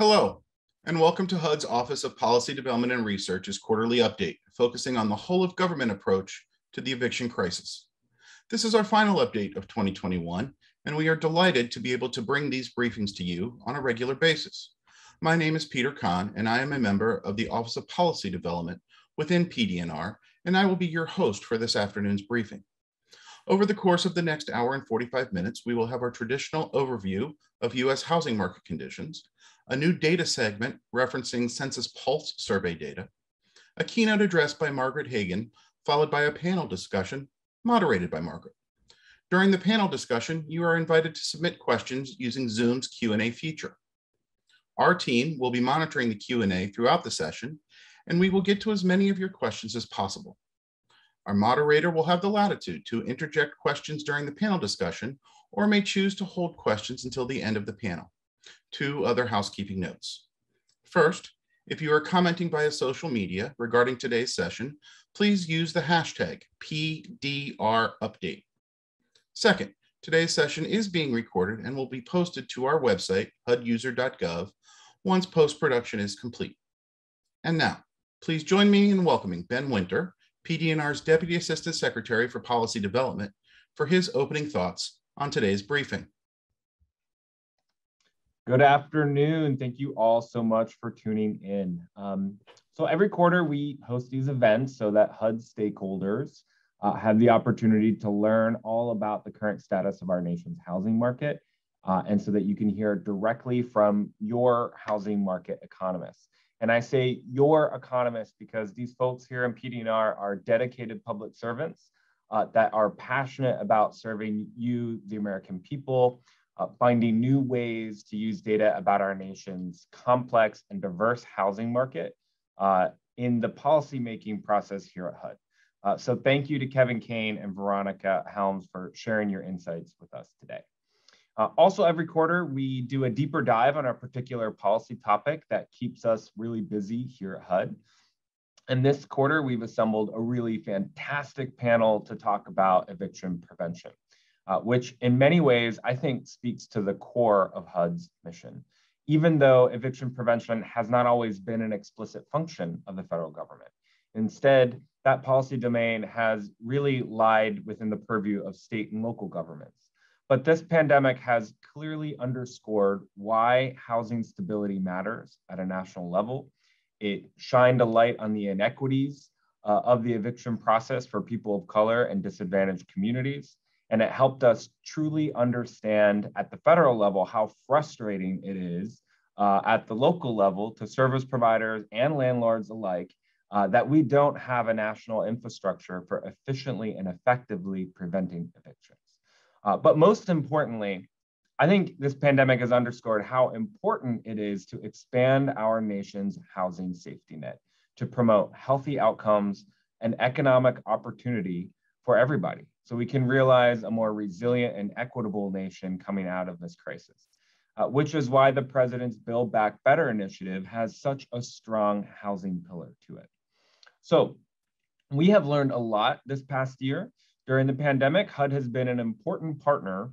Hello, and welcome to HUD's Office of Policy Development and Research's quarterly update, focusing on the whole of government approach to the eviction crisis. This is our final update of 2021, and we are delighted to be able to bring these briefings to you on a regular basis. My name is Peter Kahn, and I am a member of the Office of Policy Development within PD&R, and I will be your host for this afternoon's briefing. Over the course of the next hour and 45 minutes, we will have our traditional overview of US housing market conditions, a new data segment referencing Census Pulse survey data, a keynote address by Margaret Hagan, followed by a panel discussion moderated by Margaret. During the panel discussion, you are invited to submit questions using Zoom's Q&A feature. Our team will be monitoring the Q&A throughout the session, and we will get to as many of your questions as possible. Our moderator will have the latitude to interject questions during the panel discussion or may choose to hold questions until the end of the panel two other housekeeping notes. First, if you are commenting via social media regarding today's session, please use the hashtag PDRUpdate. Second, today's session is being recorded and will be posted to our website, huduser.gov, once post-production is complete. And now, please join me in welcoming Ben Winter, PD&R's Deputy Assistant Secretary for Policy Development, for his opening thoughts on today's briefing. Good afternoon. Thank you all so much for tuning in. Um, so every quarter we host these events so that HUD stakeholders uh, have the opportunity to learn all about the current status of our nation's housing market uh, and so that you can hear directly from your housing market economists. And I say your economists because these folks here in PD&R are dedicated public servants uh, that are passionate about serving you, the American people, uh, finding new ways to use data about our nation's complex and diverse housing market uh, in the policymaking process here at HUD. Uh, so thank you to Kevin Kane and Veronica Helms for sharing your insights with us today. Uh, also, every quarter, we do a deeper dive on a particular policy topic that keeps us really busy here at HUD. And this quarter, we've assembled a really fantastic panel to talk about eviction prevention uh, which in many ways I think speaks to the core of HUD's mission. Even though eviction prevention has not always been an explicit function of the federal government. Instead, that policy domain has really lied within the purview of state and local governments. But this pandemic has clearly underscored why housing stability matters at a national level. It shined a light on the inequities uh, of the eviction process for people of color and disadvantaged communities. And it helped us truly understand at the federal level how frustrating it is uh, at the local level to service providers and landlords alike uh, that we don't have a national infrastructure for efficiently and effectively preventing evictions. Uh, but most importantly, I think this pandemic has underscored how important it is to expand our nation's housing safety net to promote healthy outcomes and economic opportunity for everybody so we can realize a more resilient and equitable nation coming out of this crisis, uh, which is why the president's Build Back Better initiative has such a strong housing pillar to it. So we have learned a lot this past year. During the pandemic, HUD has been an important partner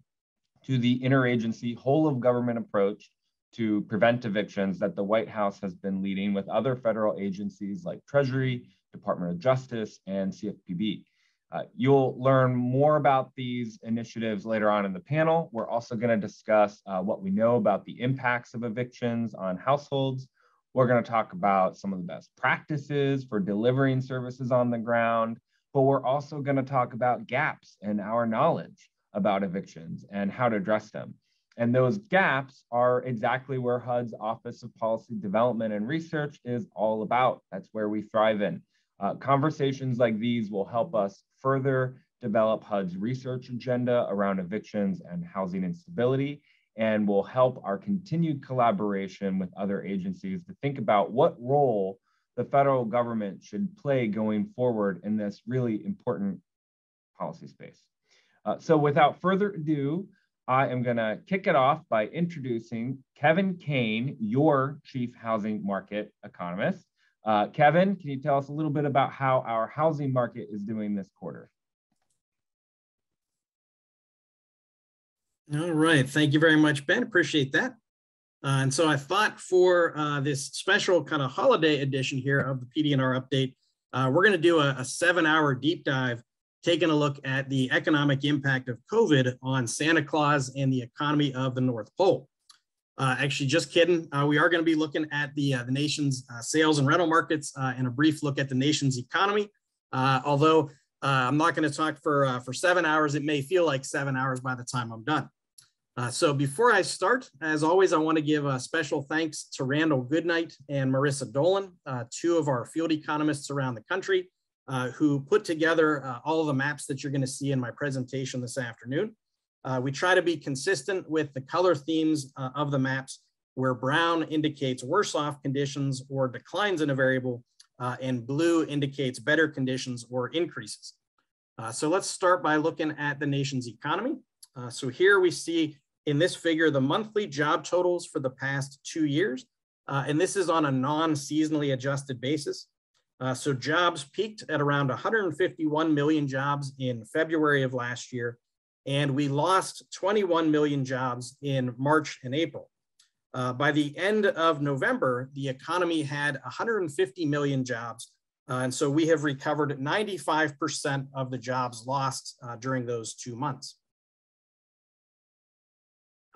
to the interagency whole of government approach to prevent evictions that the White House has been leading with other federal agencies like Treasury, Department of Justice, and CFPB. Uh, you'll learn more about these initiatives later on in the panel. We're also going to discuss uh, what we know about the impacts of evictions on households. We're going to talk about some of the best practices for delivering services on the ground, but we're also going to talk about gaps in our knowledge about evictions and how to address them. And those gaps are exactly where HUD's Office of Policy Development and Research is all about. That's where we thrive in. Uh, conversations like these will help us further develop HUD's research agenda around evictions and housing instability and will help our continued collaboration with other agencies to think about what role the federal government should play going forward in this really important policy space. Uh, so without further ado, I am going to kick it off by introducing Kevin Kane, your chief housing market economist. Uh, Kevin, can you tell us a little bit about how our housing market is doing this quarter? All right. Thank you very much, Ben. Appreciate that. Uh, and so I thought for uh, this special kind of holiday edition here of the PD&R update, uh, we're going to do a, a seven hour deep dive taking a look at the economic impact of COVID on Santa Claus and the economy of the North Pole. Uh, actually, just kidding. Uh, we are going to be looking at the, uh, the nation's sales and rental markets and a brief look at the nation's economy. although I'm not going to talk for, for seven hours, it may feel like seven hours by the time I'm done. Uh, so before I start, as always, I want to give a special thanks to Randall Goodnight and Marissa Dolan, uh, two of our field economists around the country uh, who put together uh, all of the maps that you're going to see in my presentation this afternoon. Uh, we try to be consistent with the color themes uh, of the maps where brown indicates worse off conditions or declines in a variable and blue indicates better conditions or increases. so let's start by looking at the nation's economy. so here we see in this figure the monthly job totals for the past two years. Uh, and this is on a non-seasonally adjusted basis. Uh, so jobs peaked at around 151 million jobs in February of last year, and we lost 21 million jobs in March and April. Uh, by the end of November, the economy had 150 million jobs, uh, and so we have recovered 95% of the jobs lost uh, during those two months.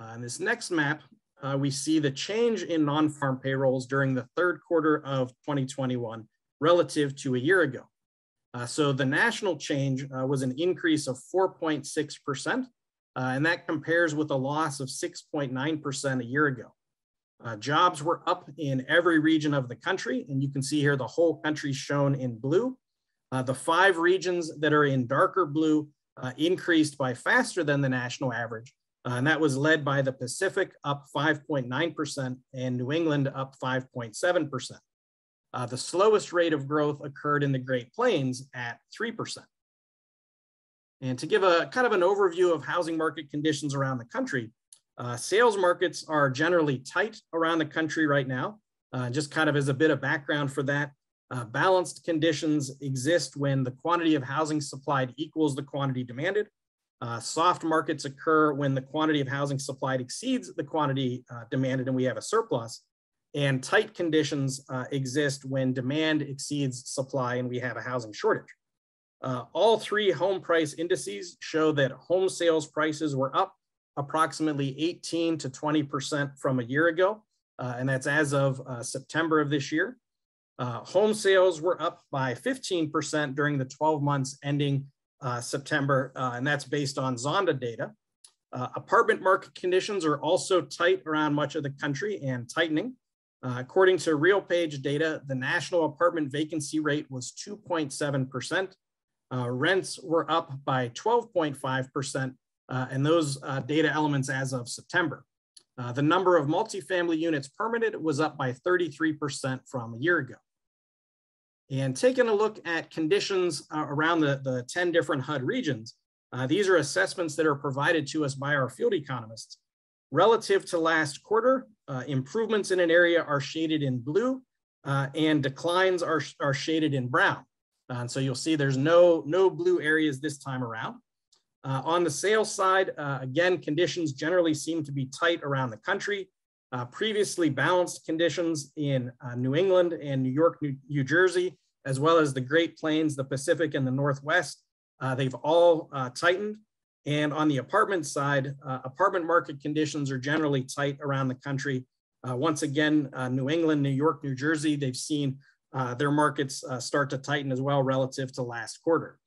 Uh, in this next map, uh, we see the change in non-farm payrolls during the third quarter of 2021 relative to a year ago. Uh, so the national change uh, was an increase of 4.6%, uh, and that compares with a loss of 6.9% a year ago. Uh, jobs were up in every region of the country, and you can see here the whole country shown in blue. the five regions that are in darker blue increased by faster than the national average, uh, and that was led by the Pacific up 5.9% and New England up 5.7%. Uh, the slowest rate of growth occurred in the Great Plains at 3%. And to give a kind of an overview of housing market conditions around the country, uh, sales markets are generally tight around the country right now. Uh, just kind of as a bit of background for that, uh, balanced conditions exist when the quantity of housing supplied equals the quantity demanded. Uh, soft markets occur when the quantity of housing supplied exceeds the quantity uh, demanded and we have a surplus. And tight conditions uh, exist when demand exceeds supply and we have a housing shortage. Uh, all three home price indices show that home sales prices were up approximately 18 to 20% from a year ago. Uh, and that's as of uh, September of this year. home sales were up by 15% during the 12 months ending uh, September, uh, and that's based on Zonda data. Uh, apartment market conditions are also tight around much of the country and tightening. Uh, according to RealPage data, the national apartment vacancy rate was 2.7%. Uh, rents were up by 12.5%, uh, and those data elements as of September. the number of multifamily units permitted was up by 33% from a year ago. And taking a look at conditions uh, around the, the 10 different HUD regions, uh, these are assessments that are provided to us by our field economists. Relative to last quarter, uh, improvements in an area are shaded in blue uh, and declines are, are shaded in brown. Uh, and so you'll see there's no, no blue areas this time around. Uh, on the sales side, again, conditions generally seem to be tight around the country. Uh, previously balanced conditions in uh, New England and New York, New, New, Jersey, as well as the Great Plains, the Pacific, and the Northwest. Uh, they've all uh, tightened. And on the apartment side, uh, apartment market conditions are generally tight around the country. Uh, once again, New England, New York, New Jersey, they've seen their markets start to tighten as well relative to last quarter.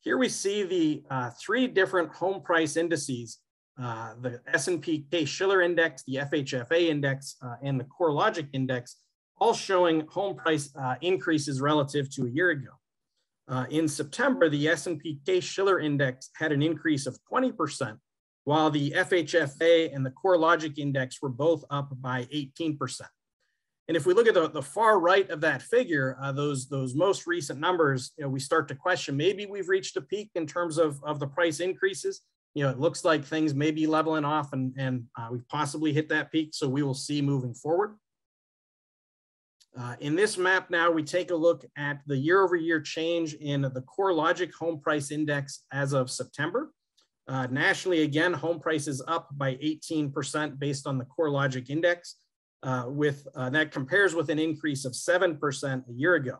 Here we see the three different home price indices uh, the S&P Case-Shiller Index, the FHFA Index, uh, and the CoreLogic Index, all showing home price uh, increases relative to a year ago. Uh, in September, the S&P Case-Shiller Index had an increase of 20%, while the FHFA and the CoreLogic Index were both up by 18%. And if we look at the, the far right of that figure, uh, those, those most recent numbers, you know, we start to question, maybe we've reached a peak in terms of, of the price increases you know, it looks like things may be leveling off and, and uh, we've possibly hit that peak. So we will see moving forward. Uh, in this map now, we take a look at the year over year change in the CoreLogic Home Price Index as of September. Uh, nationally, again, home prices up by 18% based on the CoreLogic Index, uh, with uh, that compares with an increase of 7% a year ago.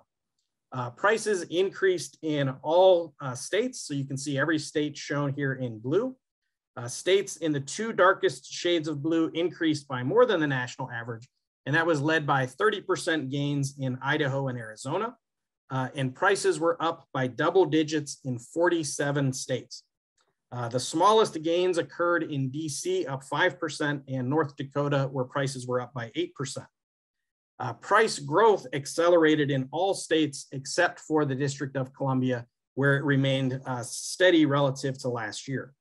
Uh, prices increased in all uh, states, so you can see every state shown here in blue. States in the two darkest shades of blue increased by more than the national average, and that was led by 30% gains in Idaho and Arizona. and prices were up by double digits in 47 states. Uh, the smallest gains occurred in DC, up 5%, and North Dakota, where prices were up by 8%. Uh, price growth accelerated in all states except for the District of Columbia, where it remained uh, steady relative to last year.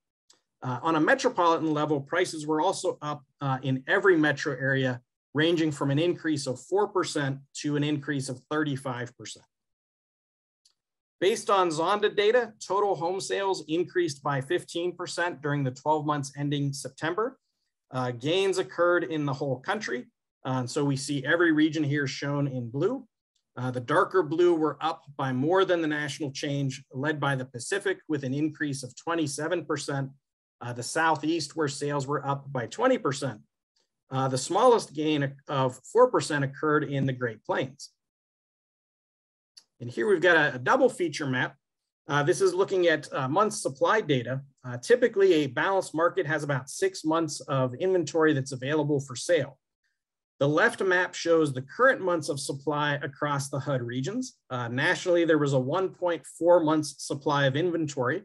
Uh, on a metropolitan level, prices were also up uh, in every metro area, ranging from an increase of 4% to an increase of 35%. Based on Zonda data, total home sales increased by 15% during the 12 months ending September. Uh, gains occurred in the whole country. Uh, so we see every region here shown in blue. Uh, the darker blue were up by more than the national change, led by the Pacific with an increase of 27%. Uh, the Southeast, where sales were up by 20%. Uh, the smallest gain of 4% occurred in the Great Plains. And here we've got a, a double feature map. Uh, this is looking at uh, month supply data. Uh, typically, a balanced market has about six months of inventory that's available for sale. The left map shows the current months of supply across the HUD regions. Uh, nationally, there was a 1.4 months supply of inventory.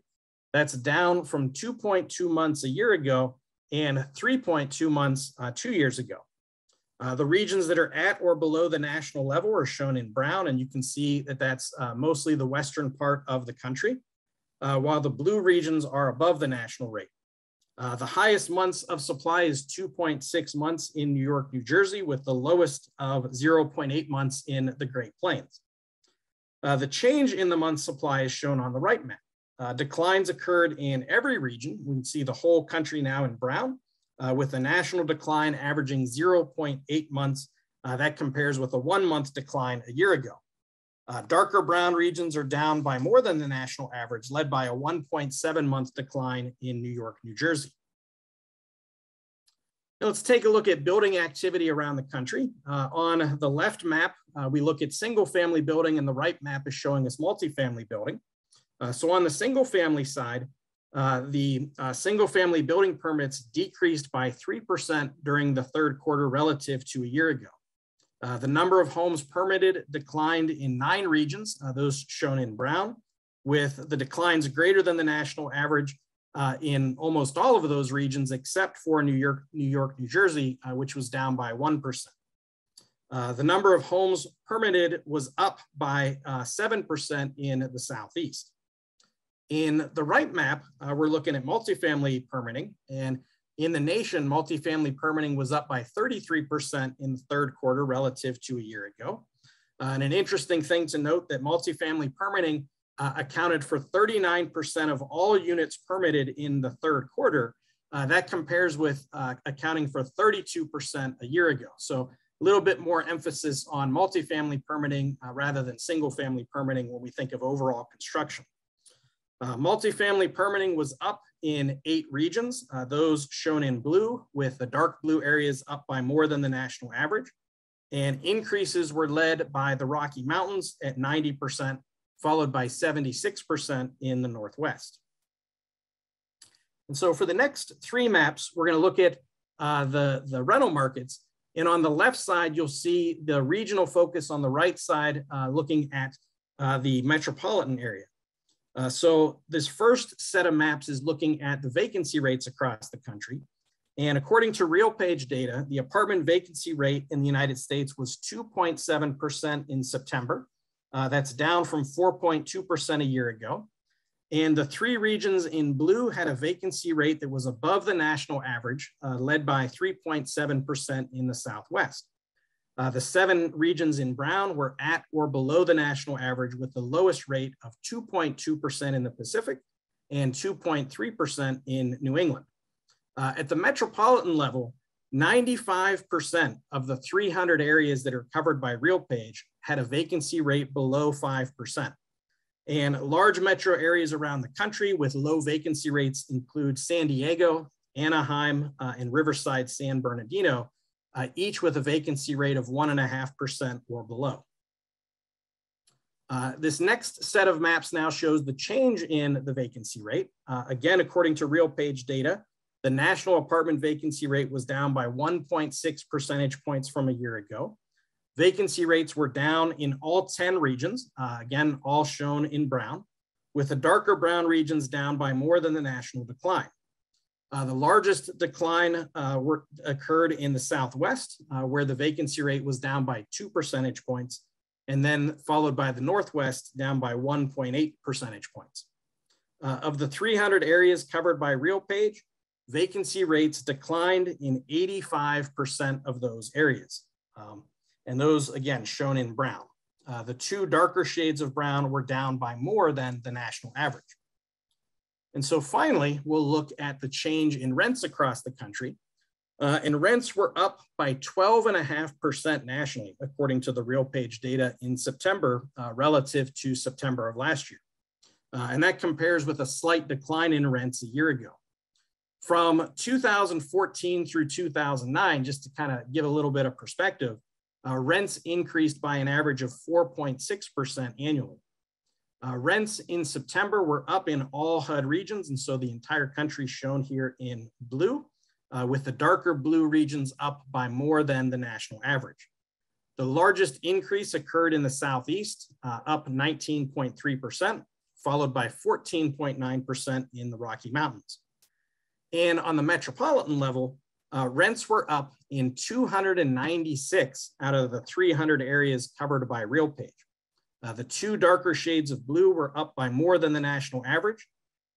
That's down from 2.2 months a year ago and 3.2 months uh, two years ago. Uh, the regions that are at or below the national level are shown in brown, and you can see that that's uh, mostly the western part of the country, uh, while the blue regions are above the national rate. Uh, the highest months of supply is 2.6 months in New York, New Jersey, with the lowest of 0.8 months in the Great Plains. Uh, the change in the month supply is shown on the right map. Uh, declines occurred in every region. We can see the whole country now in brown, uh, with a national decline averaging 0.8 months. Uh, that compares with a one month decline a year ago. Uh, darker brown regions are down by more than the national average, led by a 1.7 month decline in New York, New Jersey. Now let's take a look at building activity around the country. Uh, on the left map, uh, we look at single family building and the right map is showing us multifamily building. Uh, so on the single family side, uh, the uh, single family building permits decreased by 3% during the third quarter relative to a year ago. Uh, the number of homes permitted declined in nine regions, uh, those shown in brown, with the declines greater than the national average uh, in almost all of those regions, except for New York, New York, New Jersey, which was down by 1%. the number of homes permitted was up by 7% in the Southeast. In the right map, uh, we're looking at multifamily permitting. And in the nation, multifamily permitting was up by 33% in the third quarter relative to a year ago. Uh, and an interesting thing to note that multifamily permitting uh, accounted for 39% of all units permitted in the third quarter. Uh, that compares with uh, accounting for 32% a year ago. So a little bit more emphasis on multifamily permitting uh, rather than single family permitting when we think of overall construction. Uh, multifamily permitting was up in eight regions, uh, those shown in blue with the dark blue areas up by more than the national average. And increases were led by the Rocky Mountains at 90%, followed by 76% in the Northwest. And so for the next three maps, we're gonna look at uh, the, the rental markets. And on the left side, you'll see the regional focus on the right side, uh, looking at uh, the metropolitan area. Uh, so this first set of maps is looking at the vacancy rates across the country. And according to RealPage data, the apartment vacancy rate in the United States was 2.7% in September. Uh, that's down from 4.2% a year ago. And the three regions in blue had a vacancy rate that was above the national average, uh, led by 3.7% in the Southwest. Uh, the seven regions in brown were at or below the national average with the lowest rate of 2.2% in the Pacific and 2.3% in New England. Uh, at the metropolitan level, 95% of the 300 areas that are covered by RealPage had a vacancy rate below 5%. And large metro areas around the country with low vacancy rates include San Diego, Anaheim, uh, and Riverside San Bernardino, uh, each with a vacancy rate of 1.5% or below. Uh, this next set of maps now shows the change in the vacancy rate. Uh, again, according to RealPage data, the national apartment vacancy rate was down by 1.6 percentage points from a year ago. Vacancy rates were down in all 10 regions, uh, again, all shown in brown, with the darker brown regions down by more than the national decline. Uh, the largest decline uh, were, occurred in the Southwest, uh, where the vacancy rate was down by two percentage points, and then followed by the Northwest, down by 1.8 percentage points. Uh, of the 300 areas covered by RealPage, vacancy rates declined in 85% of those areas. Um, and those again shown in brown. Uh, the two darker shades of brown were down by more than the national average. And so finally, we'll look at the change in rents across the country. Uh, and rents were up by 12.5% nationally, according to the RealPage data in September uh, relative to September of last year. Uh, and that compares with a slight decline in rents a year ago. From 2014 through 2009, just to kind of give a little bit of perspective, uh, rents increased by an average of 4.6% annually. Uh, rents in September were up in all HUD regions, and so the entire country shown here in blue, uh, with the darker blue regions up by more than the national average. The largest increase occurred in the Southeast, uh, up 19.3%, followed by 14.9% in the Rocky Mountains. And on the metropolitan level, uh, rents were up in 296 out of the 300 areas covered by RealPage. Uh, the two darker shades of blue were up by more than the national average,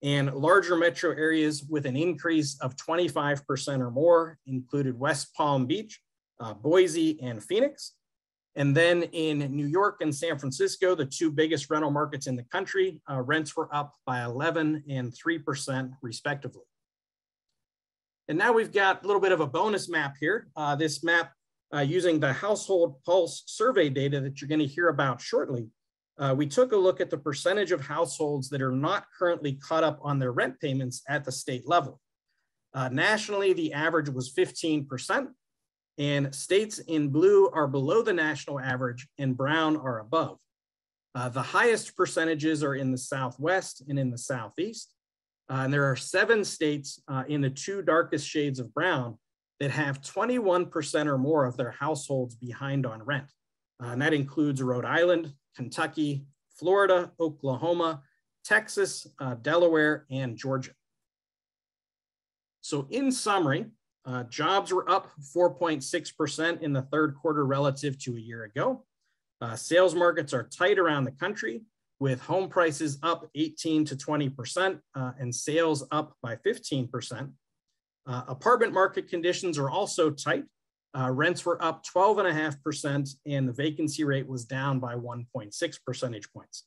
and larger metro areas with an increase of 25% or more included West Palm Beach, uh, Boise, and Phoenix. And then in New York and San Francisco, the two biggest rental markets in the country, uh, rents were up by 11 and 3% respectively. And now we've got a little bit of a bonus map here. Uh, this map uh, using the household pulse survey data that you're gonna hear about shortly. Uh, we took a look at the percentage of households that are not currently caught up on their rent payments at the state level. Uh, nationally, the average was 15%, and states in blue are below the national average and brown are above. Uh, the highest percentages are in the Southwest and in the Southeast. Uh, and there are seven states uh, in the two darkest shades of brown that have 21% or more of their households behind on rent. Uh, and that includes Rhode Island, Kentucky, Florida, Oklahoma, Texas, uh, Delaware, and Georgia. So in summary, uh, jobs were up 4.6% in the third quarter relative to a year ago. Uh, sales markets are tight around the country with home prices up 18 to 20% uh, and sales up by 15%. Uh, apartment market conditions are also tight. Uh, rents were up 12.5% and the vacancy rate was down by 1.6 percentage points.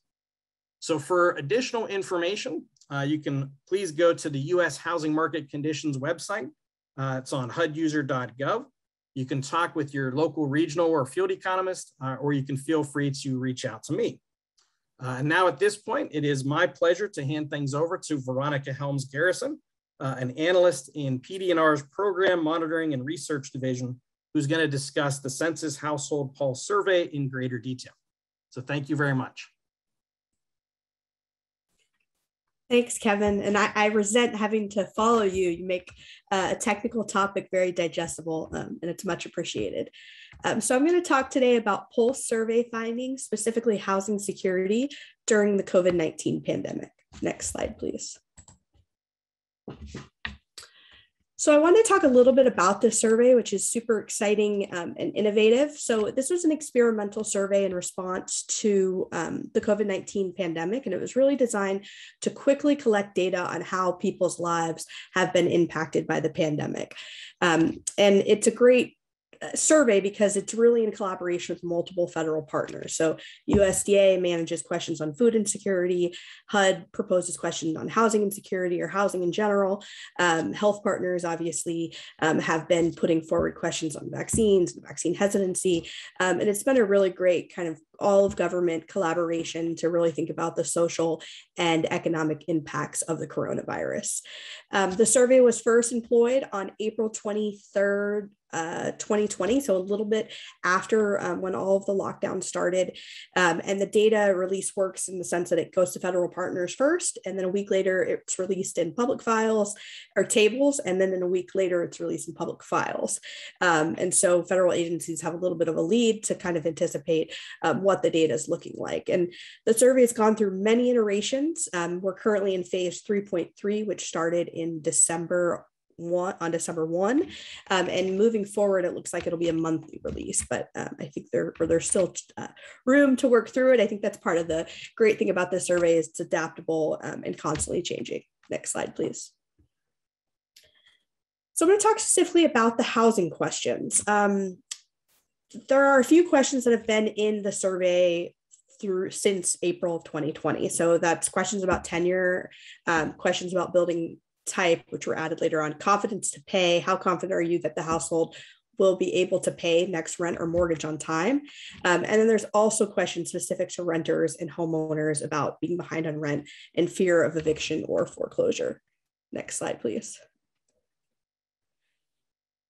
So for additional information, uh, you can please go to the US Housing Market Conditions website. Uh, it's on huduser.gov. You can talk with your local regional or field economist, uh, or you can feel free to reach out to me. Uh, and now at this point, it is my pleasure to hand things over to Veronica Helms Garrison, uh, an analyst in PD&R's Program Monitoring and Research Division, who's going to discuss the Census Household Pulse Survey in greater detail. So thank you very much. Thanks, Kevin. And I, I, resent having to follow you. You make uh, a technical topic very digestible, um, and it's much appreciated. Um, so I'm going to talk today about Pulse survey findings, specifically housing security during the COVID-19 pandemic. Next slide, please. So I want to talk a little bit about this survey, which is super exciting um, and innovative. So this was an experimental survey in response to um, the COVID-19 pandemic, and it was really designed to quickly collect data on how people's lives have been impacted by the pandemic. Um, and it's a great survey because it's really in collaboration with multiple federal partners. So USDA manages questions on food insecurity, HUD proposes questions on housing insecurity or housing in general. Um, health partners obviously um, have been putting forward questions on vaccines, vaccine hesitancy, um, and it's been a really great kind of all of government collaboration to really think about the social and economic impacts of the coronavirus. Um, the survey was first employed on April 23rd, uh, 2020, so a little bit after um, when all of the lockdown started. Um, and the data release works in the sense that it goes to federal partners first, and then a week later it's released in public files or tables, and then in a week later it's released in public files. Um, and so federal agencies have a little bit of a lead to kind of anticipate um, what the data is looking like. And the survey has gone through many iterations. Um, we're currently in phase 3.3, which started in December one on December one, um, and moving forward, it looks like it'll be a monthly release. But um, I think there or there's still uh, room to work through it. I think that's part of the great thing about this survey is it's adaptable um, and constantly changing. Next slide, please. So I'm going to talk specifically about the housing questions. Um, there are a few questions that have been in the survey through since April of 2020. So that's questions about tenure, um, questions about building type, which were added later on, confidence to pay. How confident are you that the household will be able to pay next rent or mortgage on time? Um, and then there's also questions specific to renters and homeowners about being behind on rent and fear of eviction or foreclosure. Next slide, please.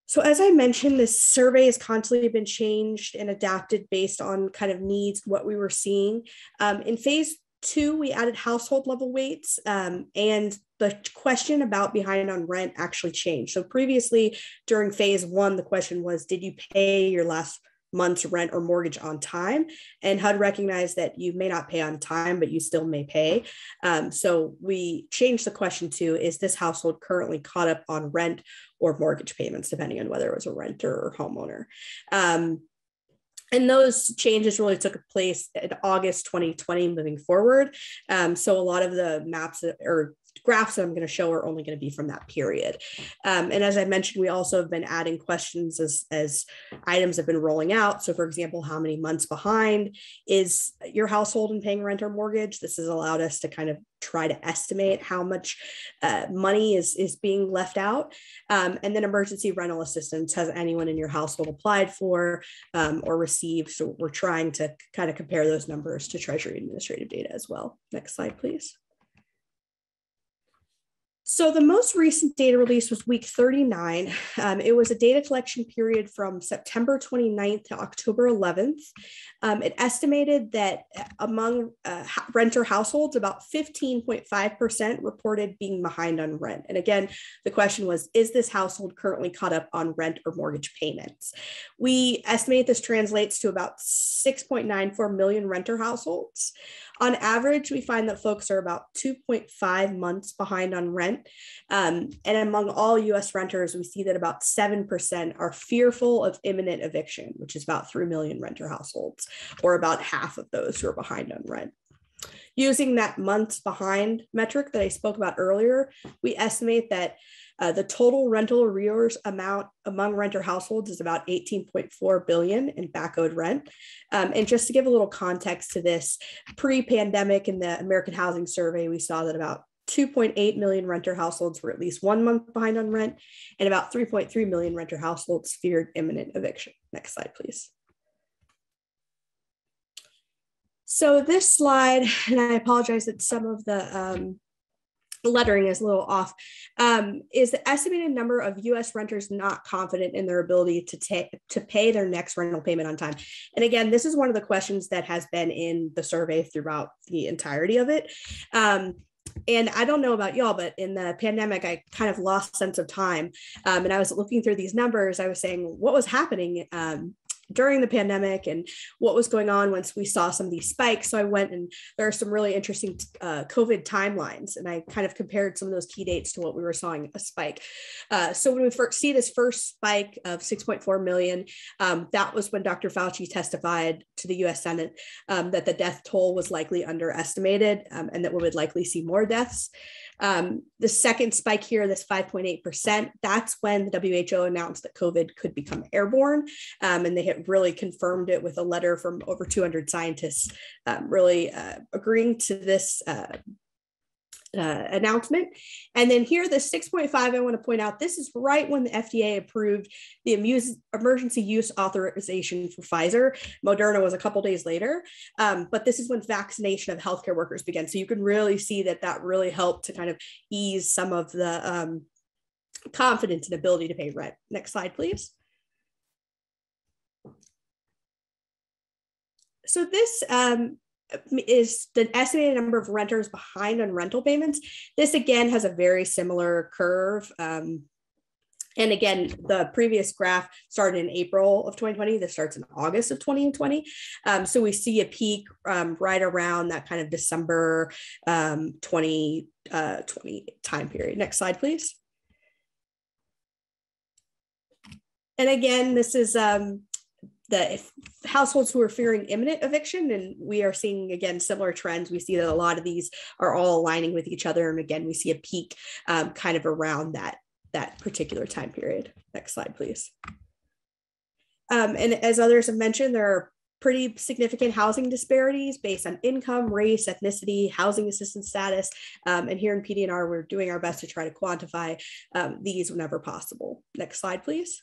So as I mentioned, this survey has constantly been changed and adapted based on kind of needs, what we were seeing. Um, in phase two, we added household level weights um, and the question about behind on rent actually changed. So previously during phase one, the question was, did you pay your last month's rent or mortgage on time? And HUD recognized that you may not pay on time, but you still may pay. Um, so we changed the question to, is this household currently caught up on rent or mortgage payments, depending on whether it was a renter or homeowner? Um, and those changes really took place in August 2020 moving forward. Um, so a lot of the maps that, or graphs that I'm going to show are only going to be from that period. Um, and as I mentioned, we also have been adding questions as, as items have been rolling out. So for example, how many months behind is your household in paying rent or mortgage? This has allowed us to kind of try to estimate how much uh, money is, is being left out. Um, and then emergency rental assistance, has anyone in your household applied for um, or received? So we're trying to kind of compare those numbers to Treasury administrative data as well. Next slide, please. So the most recent data release was week 39. Um, it was a data collection period from September 29th to October 11th. Um, it estimated that among uh, renter households, about 15.5% reported being behind on rent. And again, the question was, is this household currently caught up on rent or mortgage payments? We estimate this translates to about 6.94 million renter households. On average, we find that folks are about 2.5 months behind on rent. Um, and among all US renters, we see that about 7% are fearful of imminent eviction, which is about 3 million renter households, or about half of those who are behind on rent. Using that months behind metric that I spoke about earlier, we estimate that uh, the total rental arrears amount among renter households is about 18.4 billion in back owed rent. Um, and just to give a little context to this, pre-pandemic in the American Housing Survey, we saw that about 2.8 million renter households were at least one month behind on rent, and about 3.3 million renter households feared imminent eviction. Next slide, please. So this slide, and I apologize that some of the um, lettering is a little off, um, is the estimated number of U.S. renters not confident in their ability to take to pay their next rental payment on time. And again, this is one of the questions that has been in the survey throughout the entirety of it. Um, and I don't know about y'all, but in the pandemic, I kind of lost sense of time. Um, and I was looking through these numbers. I was saying, what was happening? Um, during the pandemic and what was going on once we saw some of these spikes. So I went and there are some really interesting uh, COVID timelines, and I kind of compared some of those key dates to what we were seeing a spike. Uh, so when we first see this first spike of 6.4 million, um, that was when Dr. Fauci testified to the U.S. Senate um, that the death toll was likely underestimated um, and that we would likely see more deaths. Um, the second spike here, this 5.8%, that's when the WHO announced that COVID could become airborne. Um, and they had really confirmed it with a letter from over 200 scientists um, really uh, agreeing to this uh, uh, announcement. And then here, the 6.5, I want to point out this is right when the FDA approved the emergency use authorization for Pfizer. Moderna was a couple days later, um, but this is when vaccination of healthcare workers began. So you can really see that that really helped to kind of ease some of the um, confidence and ability to pay rent. Next slide, please. So this um, is the estimated number of renters behind on rental payments. This again has a very similar curve. Um, and again, the previous graph started in April of 2020. This starts in August of 2020. Um, so we see a peak um, right around that kind of December um, 2020 uh, time period. Next slide, please. And again, this is um, the households who are fearing imminent eviction and we are seeing again similar trends. We see that a lot of these are all aligning with each other. And again we see a peak um, kind of around that that particular time period. Next slide please. Um, and as others have mentioned there are pretty significant housing disparities based on income race ethnicity housing assistance status. Um, and here in PD&R we're doing our best to try to quantify um, these whenever possible. Next slide please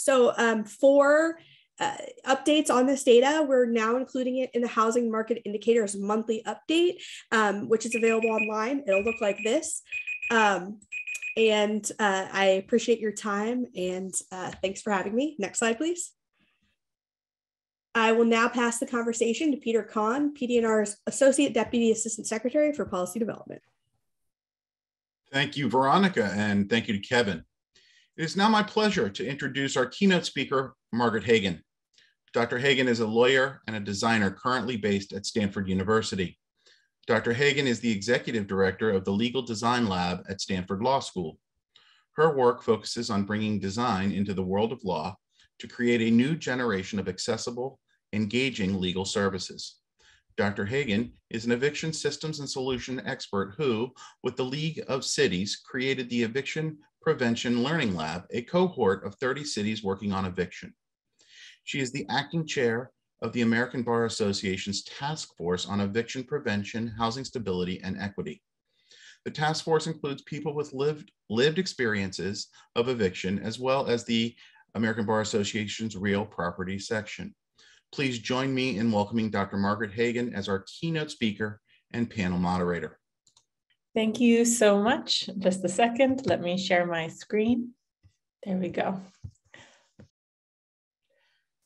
So um, for uh, updates on this data, we're now including it in the Housing Market Indicators monthly update, um, which is available online. It'll look like this. Um, and uh, I appreciate your time and uh, thanks for having me. Next slide, please. I will now pass the conversation to Peter Kahn, PD&R's Associate Deputy Assistant Secretary for Policy Development. Thank you, Veronica, and thank you to Kevin. It is now my pleasure to introduce our keynote speaker, Margaret Hagan. Dr. Hagan is a lawyer and a designer currently based at Stanford University. Dr. Hagan is the executive director of the Legal Design Lab at Stanford Law School. Her work focuses on bringing design into the world of law to create a new generation of accessible, engaging legal services. Dr. Hagan is an eviction systems and solution expert who, with the League of Cities, created the Eviction Prevention Learning Lab, a cohort of 30 cities working on eviction. She is the acting chair of the American Bar Association's Task Force on Eviction Prevention, Housing Stability, and Equity. The task force includes people with lived, lived experiences of eviction, as well as the American Bar Association's Real Property section. Please join me in welcoming Dr. Margaret Hagan as our keynote speaker and panel moderator. Thank you so much. Just a second, let me share my screen. There we go.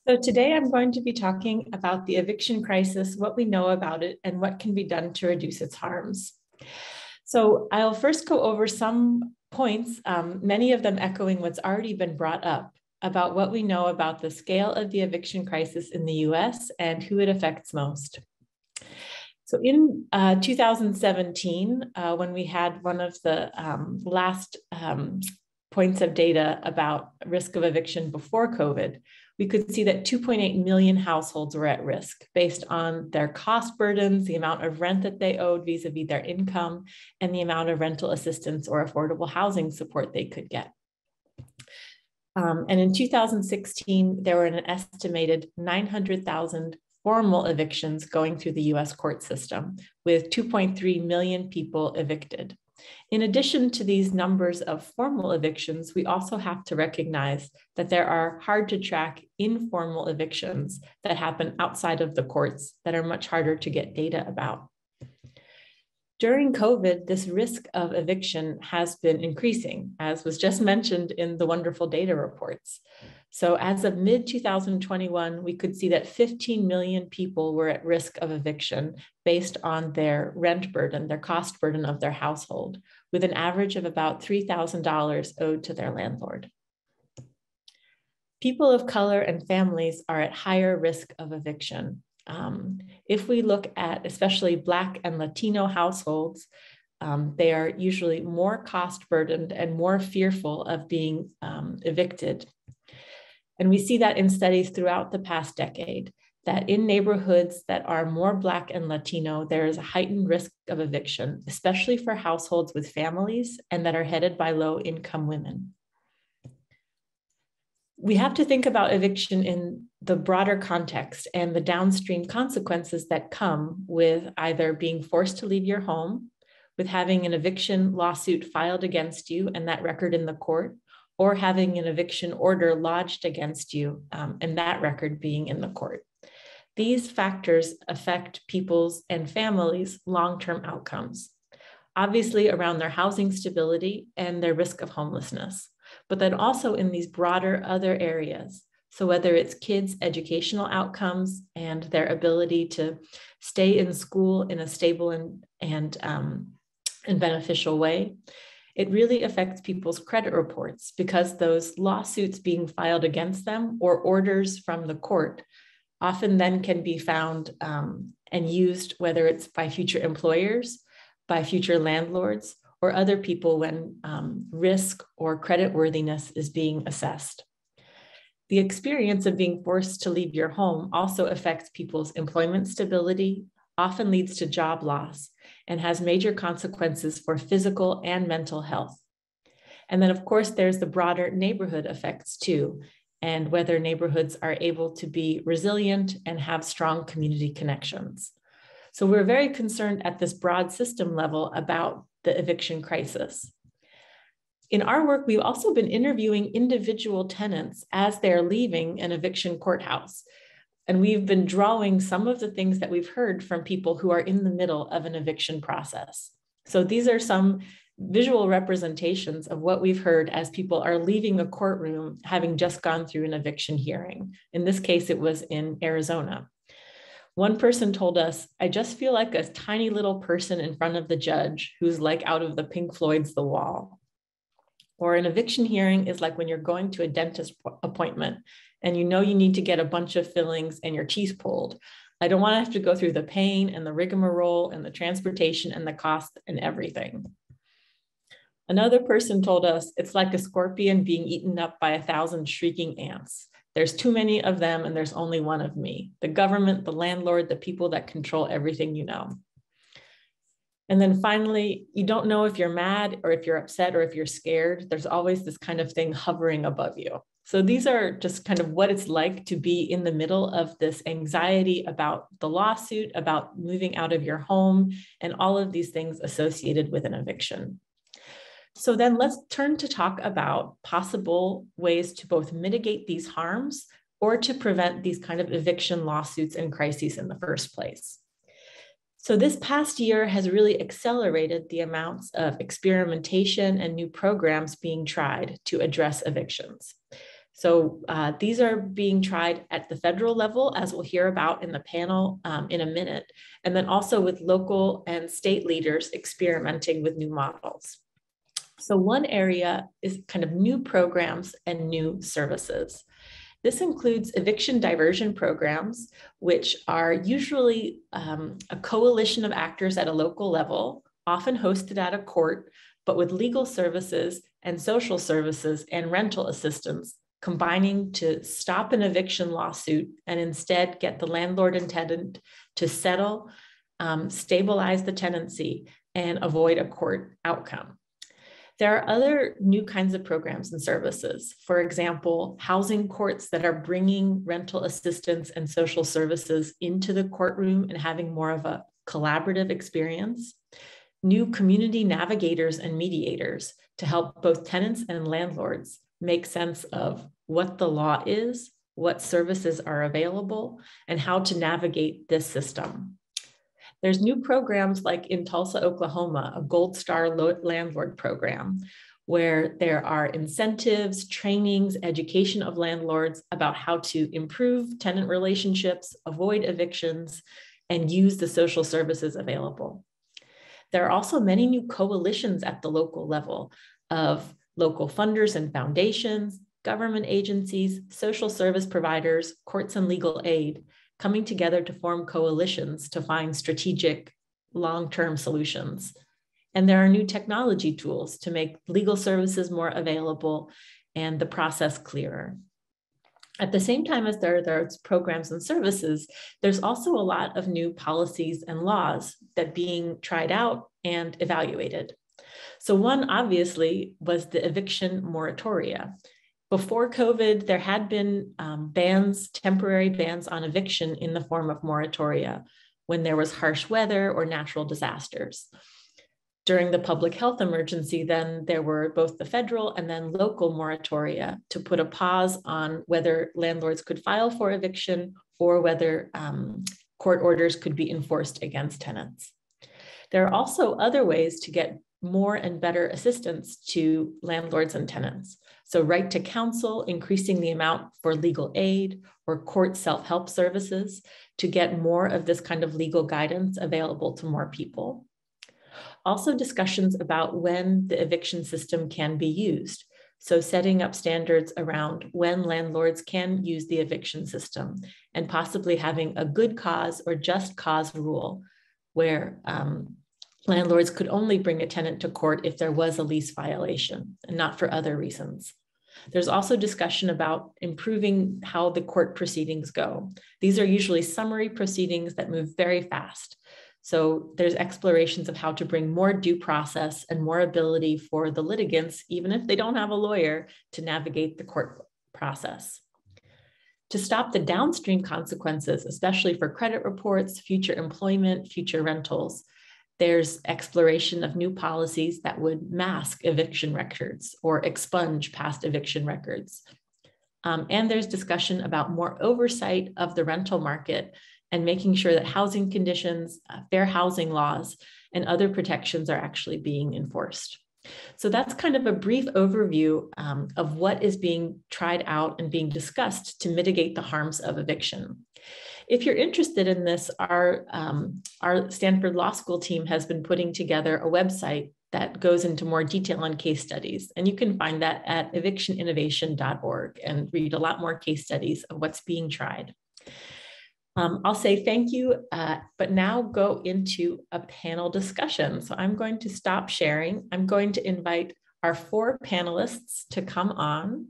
So today I'm going to be talking about the eviction crisis, what we know about it, and what can be done to reduce its harms. So I'll first go over some points, um, many of them echoing what's already been brought up about what we know about the scale of the eviction crisis in the US and who it affects most. So in uh, 2017, uh, when we had one of the um, last um, points of data about risk of eviction before COVID, we could see that 2.8 million households were at risk based on their cost burdens, the amount of rent that they owed vis-a-vis their income, and the amount of rental assistance or affordable housing support they could get. Um, and in 2016, there were an estimated 900,000 formal evictions going through the US court system, with 2.3 million people evicted. In addition to these numbers of formal evictions, we also have to recognize that there are hard to track informal evictions that happen outside of the courts that are much harder to get data about. During COVID, this risk of eviction has been increasing, as was just mentioned in the wonderful data reports. So as of mid 2021, we could see that 15 million people were at risk of eviction based on their rent burden, their cost burden of their household, with an average of about $3,000 owed to their landlord. People of color and families are at higher risk of eviction. Um, if we look at especially Black and Latino households, um, they are usually more cost burdened and more fearful of being um, evicted and we see that in studies throughout the past decade, that in neighborhoods that are more Black and Latino, there is a heightened risk of eviction, especially for households with families and that are headed by low income women. We have to think about eviction in the broader context and the downstream consequences that come with either being forced to leave your home, with having an eviction lawsuit filed against you and that record in the court, or having an eviction order lodged against you um, and that record being in the court. These factors affect people's and families' long term outcomes, obviously, around their housing stability and their risk of homelessness, but then also in these broader other areas. So, whether it's kids' educational outcomes and their ability to stay in school in a stable and, and, um, and beneficial way, it really affects people's credit reports because those lawsuits being filed against them or orders from the court often then can be found um, and used, whether it's by future employers, by future landlords, or other people when um, risk or credit worthiness is being assessed. The experience of being forced to leave your home also affects people's employment stability, often leads to job loss, and has major consequences for physical and mental health. And then, of course, there's the broader neighborhood effects too, and whether neighborhoods are able to be resilient and have strong community connections. So we're very concerned at this broad system level about the eviction crisis. In our work, we've also been interviewing individual tenants as they're leaving an eviction courthouse. And we've been drawing some of the things that we've heard from people who are in the middle of an eviction process. So these are some visual representations of what we've heard as people are leaving a courtroom having just gone through an eviction hearing. In this case, it was in Arizona. One person told us, I just feel like a tiny little person in front of the judge who's like out of the Pink Floyd's The Wall. Or an eviction hearing is like when you're going to a dentist appointment and you know you need to get a bunch of fillings and your teeth pulled. I don't want to have to go through the pain and the rigmarole and the transportation and the cost and everything. Another person told us it's like a scorpion being eaten up by a thousand shrieking ants. There's too many of them, and there's only one of me the government, the landlord, the people that control everything you know. And then finally, you don't know if you're mad or if you're upset or if you're scared. There's always this kind of thing hovering above you. So these are just kind of what it's like to be in the middle of this anxiety about the lawsuit, about moving out of your home, and all of these things associated with an eviction. So then let's turn to talk about possible ways to both mitigate these harms or to prevent these kind of eviction lawsuits and crises in the first place. So this past year has really accelerated the amounts of experimentation and new programs being tried to address evictions. So uh, these are being tried at the federal level, as we'll hear about in the panel um, in a minute, and then also with local and state leaders experimenting with new models. So one area is kind of new programs and new services. This includes eviction diversion programs, which are usually um, a coalition of actors at a local level, often hosted at a court, but with legal services and social services and rental assistance combining to stop an eviction lawsuit and instead get the landlord and tenant to settle, um, stabilize the tenancy, and avoid a court outcome. There are other new kinds of programs and services. For example, housing courts that are bringing rental assistance and social services into the courtroom and having more of a collaborative experience. New community navigators and mediators to help both tenants and landlords make sense of what the law is, what services are available, and how to navigate this system. There's new programs like in Tulsa, Oklahoma, a Gold Star Landlord program, where there are incentives, trainings, education of landlords about how to improve tenant relationships, avoid evictions, and use the social services available. There are also many new coalitions at the local level of local funders and foundations, government agencies, social service providers, courts and legal aid coming together to form coalitions to find strategic long term solutions. And there are new technology tools to make legal services more available and the process clearer. At the same time as there, are programs and services, there's also a lot of new policies and laws that being tried out and evaluated. So one obviously was the eviction moratoria. Before COVID, there had been um, bans, temporary bans on eviction in the form of moratoria when there was harsh weather or natural disasters during the public health emergency, then there were both the federal and then local moratoria to put a pause on whether landlords could file for eviction or whether um, court orders could be enforced against tenants. There are also other ways to get more and better assistance to landlords and tenants. So, right to counsel, increasing the amount for legal aid or court self help services to get more of this kind of legal guidance available to more people also discussions about when the eviction system can be used. So setting up standards around when landlords can use the eviction system and possibly having a good cause or just cause rule where um, landlords could only bring a tenant to court if there was a lease violation and not for other reasons. There's also discussion about improving how the court proceedings go. These are usually summary proceedings that move very fast. So there's explorations of how to bring more due process and more ability for the litigants, even if they don't have a lawyer, to navigate the court process. To stop the downstream consequences, especially for credit reports, future employment, future rentals, there's exploration of new policies that would mask eviction records or expunge past eviction records. Um, and there's discussion about more oversight of the rental market and making sure that housing conditions, uh, fair housing laws, and other protections are actually being enforced. So that's kind of a brief overview um, of what is being tried out and being discussed to mitigate the harms of eviction. If you're interested in this, our, um, our Stanford Law School team has been putting together a website that goes into more detail on case studies. And you can find that at evictioninnovation.org and read a lot more case studies of what's being tried. Um, I'll say thank you, uh, but now go into a panel discussion. So I'm going to stop sharing. I'm going to invite our four panelists to come on.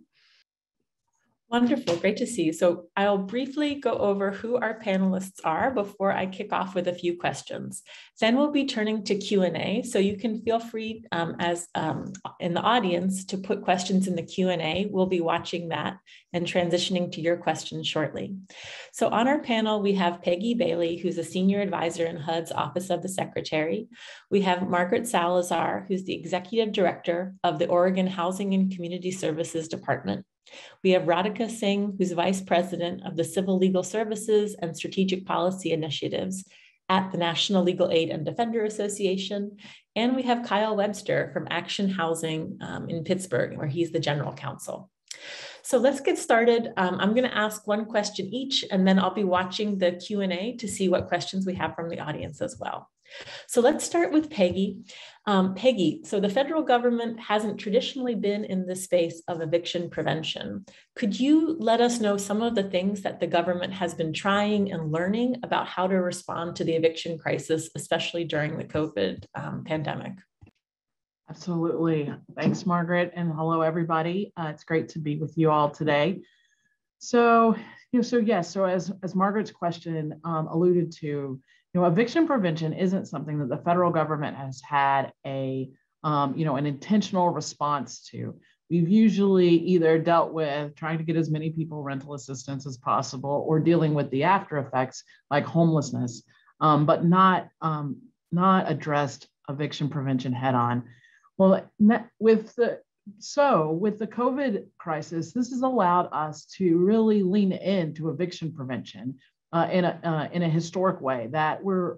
Wonderful, great to see you. So I'll briefly go over who our panelists are before I kick off with a few questions. Then we'll be turning to Q&A, so you can feel free um, as um, in the audience to put questions in the Q&A. We'll be watching that and transitioning to your questions shortly. So on our panel, we have Peggy Bailey, who's a senior advisor in HUD's Office of the Secretary. We have Margaret Salazar, who's the executive director of the Oregon Housing and Community Services Department. We have Radhika Singh, who's Vice President of the Civil Legal Services and Strategic Policy Initiatives at the National Legal Aid and Defender Association. And we have Kyle Webster from Action Housing um, in Pittsburgh, where he's the general counsel. So let's get started. Um, I'm going to ask one question each, and then I'll be watching the Q&A to see what questions we have from the audience as well. So let's start with Peggy. Um, Peggy, so the federal government hasn't traditionally been in the space of eviction prevention. Could you let us know some of the things that the government has been trying and learning about how to respond to the eviction crisis, especially during the COVID um, pandemic? Absolutely. Thanks, Margaret. And hello, everybody. Uh, it's great to be with you all today. So, you know, so yes, so as, as Margaret's question um, alluded to, you know, eviction prevention isn't something that the federal government has had a, um, you know, an intentional response to. We've usually either dealt with trying to get as many people rental assistance as possible or dealing with the after effects like homelessness, um, but not, um, not addressed eviction prevention head on. Well, with the so with the COVID crisis, this has allowed us to really lean into eviction prevention uh, in a uh, in a historic way that we're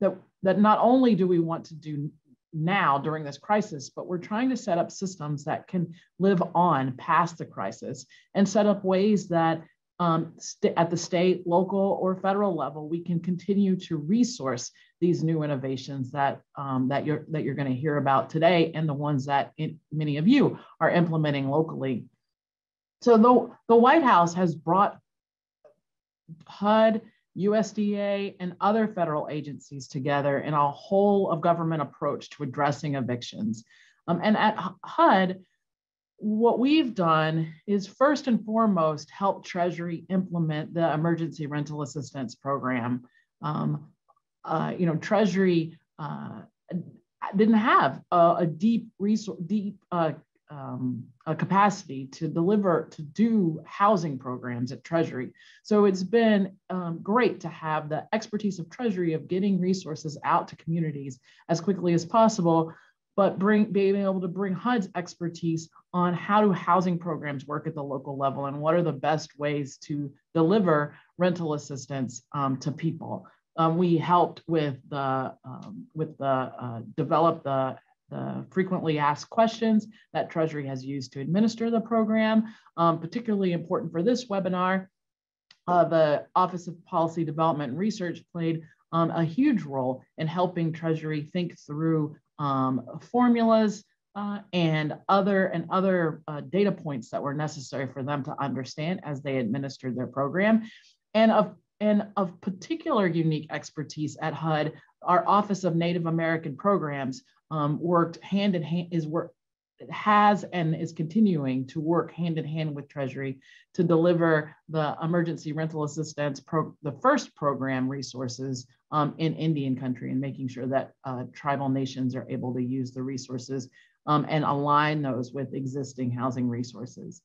that that not only do we want to do now during this crisis, but we're trying to set up systems that can live on past the crisis and set up ways that um, at the state, local, or federal level, we can continue to resource these new innovations that um, that you're that you're going to hear about today, and the ones that in, many of you are implementing locally. So the, the White House has brought HUD, USDA, and other federal agencies together in a whole of government approach to addressing evictions. Um, and at HUD, what we've done is first and foremost help Treasury implement the emergency rental assistance program. Um, uh, you know, Treasury uh, didn't have a, a deep resource, deep uh, um, a capacity to deliver to do housing programs at Treasury. So it's been um, great to have the expertise of Treasury of getting resources out to communities as quickly as possible but bring being able to bring HUD's expertise on how do housing programs work at the local level and what are the best ways to deliver rental assistance um, to people. Um, we helped with the um, with the uh, develop the the frequently asked questions that Treasury has used to administer the program. Um, particularly important for this webinar, uh, the Office of Policy Development and Research played um, a huge role in helping Treasury think through um, formulas uh, and other and other uh, data points that were necessary for them to understand as they administered their program. And of, and of particular unique expertise at HUD, our Office of Native American Programs um, worked hand in hand, is work, has and is continuing to work hand in hand with Treasury to deliver the emergency rental assistance, pro, the first program resources um, in Indian country and making sure that uh, tribal nations are able to use the resources um, and align those with existing housing resources.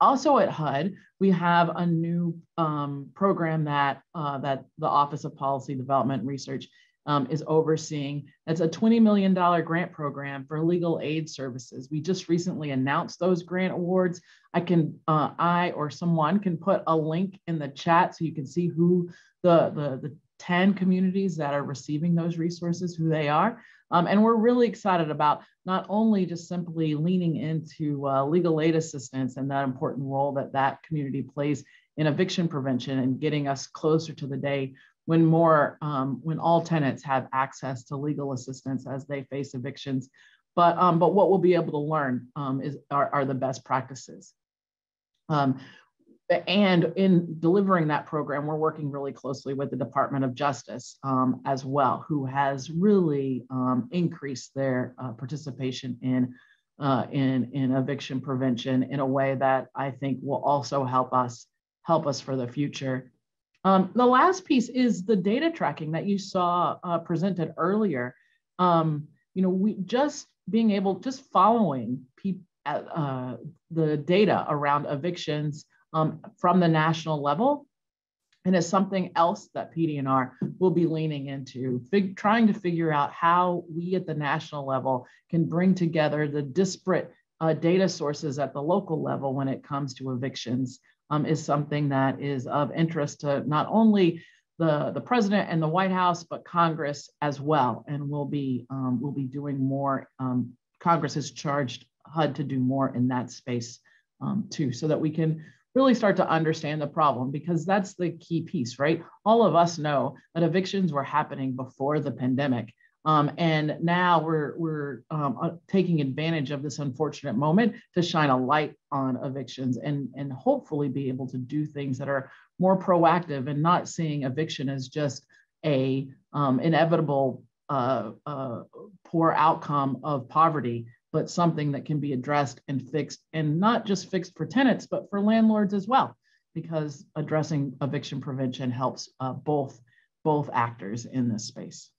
Also at HUD, we have a new um, program that, uh, that the Office of Policy Development Research um, is overseeing. That's a $20 million grant program for legal aid services. We just recently announced those grant awards. I can, uh, I or someone can put a link in the chat so you can see who the, the, the 10 communities that are receiving those resources, who they are. Um, and we're really excited about not only just simply leaning into uh, legal aid assistance and that important role that that community plays in eviction prevention and getting us closer to the day when more, um, when all tenants have access to legal assistance as they face evictions. But, um, but what we'll be able to learn um, is, are, are, the best practices. Um, and in delivering that program, we're working really closely with the Department of Justice um, as well, who has really increased their uh, participation in, uh, in, in eviction prevention in a way that I think will also help us help us for the future. Um, the last piece is the data tracking that you saw uh, presented earlier. Um, you know, we just being able, just following people, uh, the data around evictions um, from the national level and is something else that PD&R will be leaning into, fig- trying to figure out how we at the national level can bring together the disparate uh, data sources at the local level when it comes to evictions um, is something that is of interest to not only the, the president and the White House, but Congress as well. And we'll be, um, we'll be doing more. Um, Congress has charged HUD to do more in that space um, too, so that we can really start to understand the problem because that's the key piece, right? All of us know that evictions were happening before the pandemic. Um, and now we're, we're um, uh, taking advantage of this unfortunate moment to shine a light on evictions and, and hopefully be able to do things that are more proactive and not seeing eviction as just a um, inevitable uh, uh, poor outcome of poverty, but something that can be addressed and fixed and not just fixed for tenants, but for landlords as well, because addressing eviction prevention helps uh, both, both actors in this space.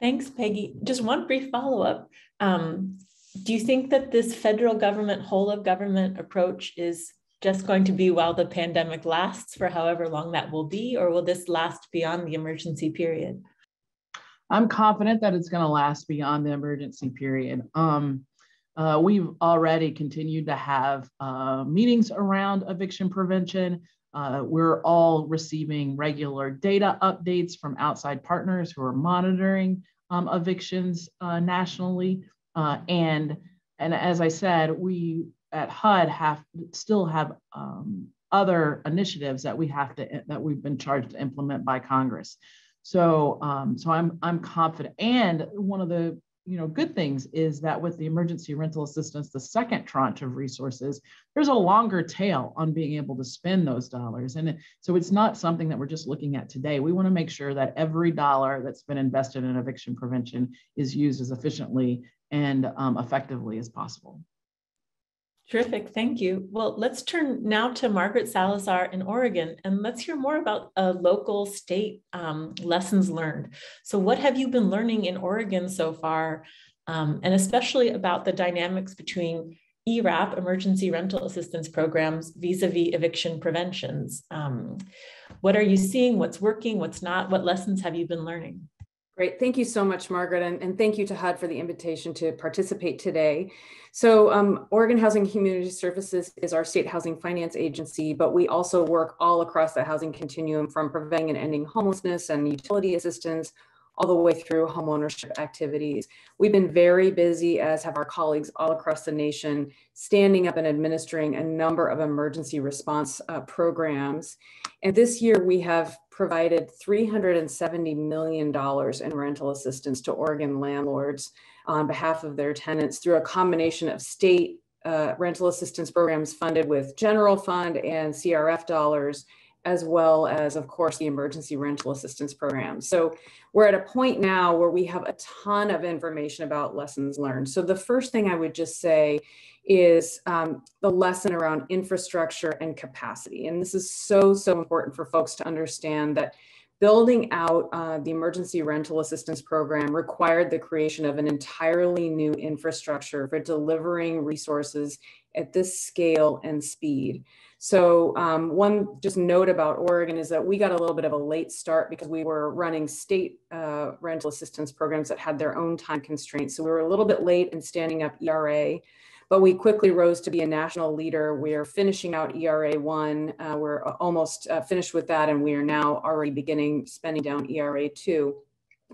Thanks, Peggy. Just one brief follow up. Um, do you think that this federal government, whole of government approach is just going to be while the pandemic lasts for however long that will be, or will this last beyond the emergency period? I'm confident that it's going to last beyond the emergency period. Um, uh, we've already continued to have uh, meetings around eviction prevention. Uh, we're all receiving regular data updates from outside partners who are monitoring um, evictions uh, nationally. Uh, and, and as I said, we at HUD have still have um, other initiatives that we have to that we've been charged to implement by Congress. So, um, so I'm I'm confident. And one of the you know, good things is that with the emergency rental assistance, the second tranche of resources, there's a longer tail on being able to spend those dollars. And so it's not something that we're just looking at today. We want to make sure that every dollar that's been invested in eviction prevention is used as efficiently and um, effectively as possible. Terrific, thank you. Well, let's turn now to Margaret Salazar in Oregon and let's hear more about local state um, lessons learned. So what have you been learning in Oregon so far? Um, and especially about the dynamics between ERAP, emergency rental assistance programs, vis-a-vis eviction preventions. Um, what are you seeing? What's working? What's not? What lessons have you been learning? Great. Thank you so much, Margaret. And, and thank you to HUD for the invitation to participate today. So um, Oregon Housing Community Services is our state housing finance agency, but we also work all across the housing continuum from preventing and ending homelessness and utility assistance all the way through homeownership activities. We've been very busy, as have our colleagues all across the nation, standing up and administering a number of emergency response uh, programs. And this year we have provided $370 million in rental assistance to Oregon landlords on behalf of their tenants through a combination of state uh, rental assistance programs funded with general fund and CRF dollars as well as, of course, the emergency rental assistance program. So we're at a point now where we have a ton of information about lessons learned. So the first thing I would just say is um, the lesson around infrastructure and capacity. And this is so, so important for folks to understand that building out uh, the emergency rental assistance program required the creation of an entirely new infrastructure for delivering resources at this scale and speed. So um, one just note about Oregon is that we got a little bit of a late start because we were running state uh, rental assistance programs that had their own time constraints. So we were a little bit late in standing up ERA, but we quickly rose to be a national leader. We're finishing out ERA one. Uh, we're almost uh, finished with that, and we are now already beginning spending down ERA two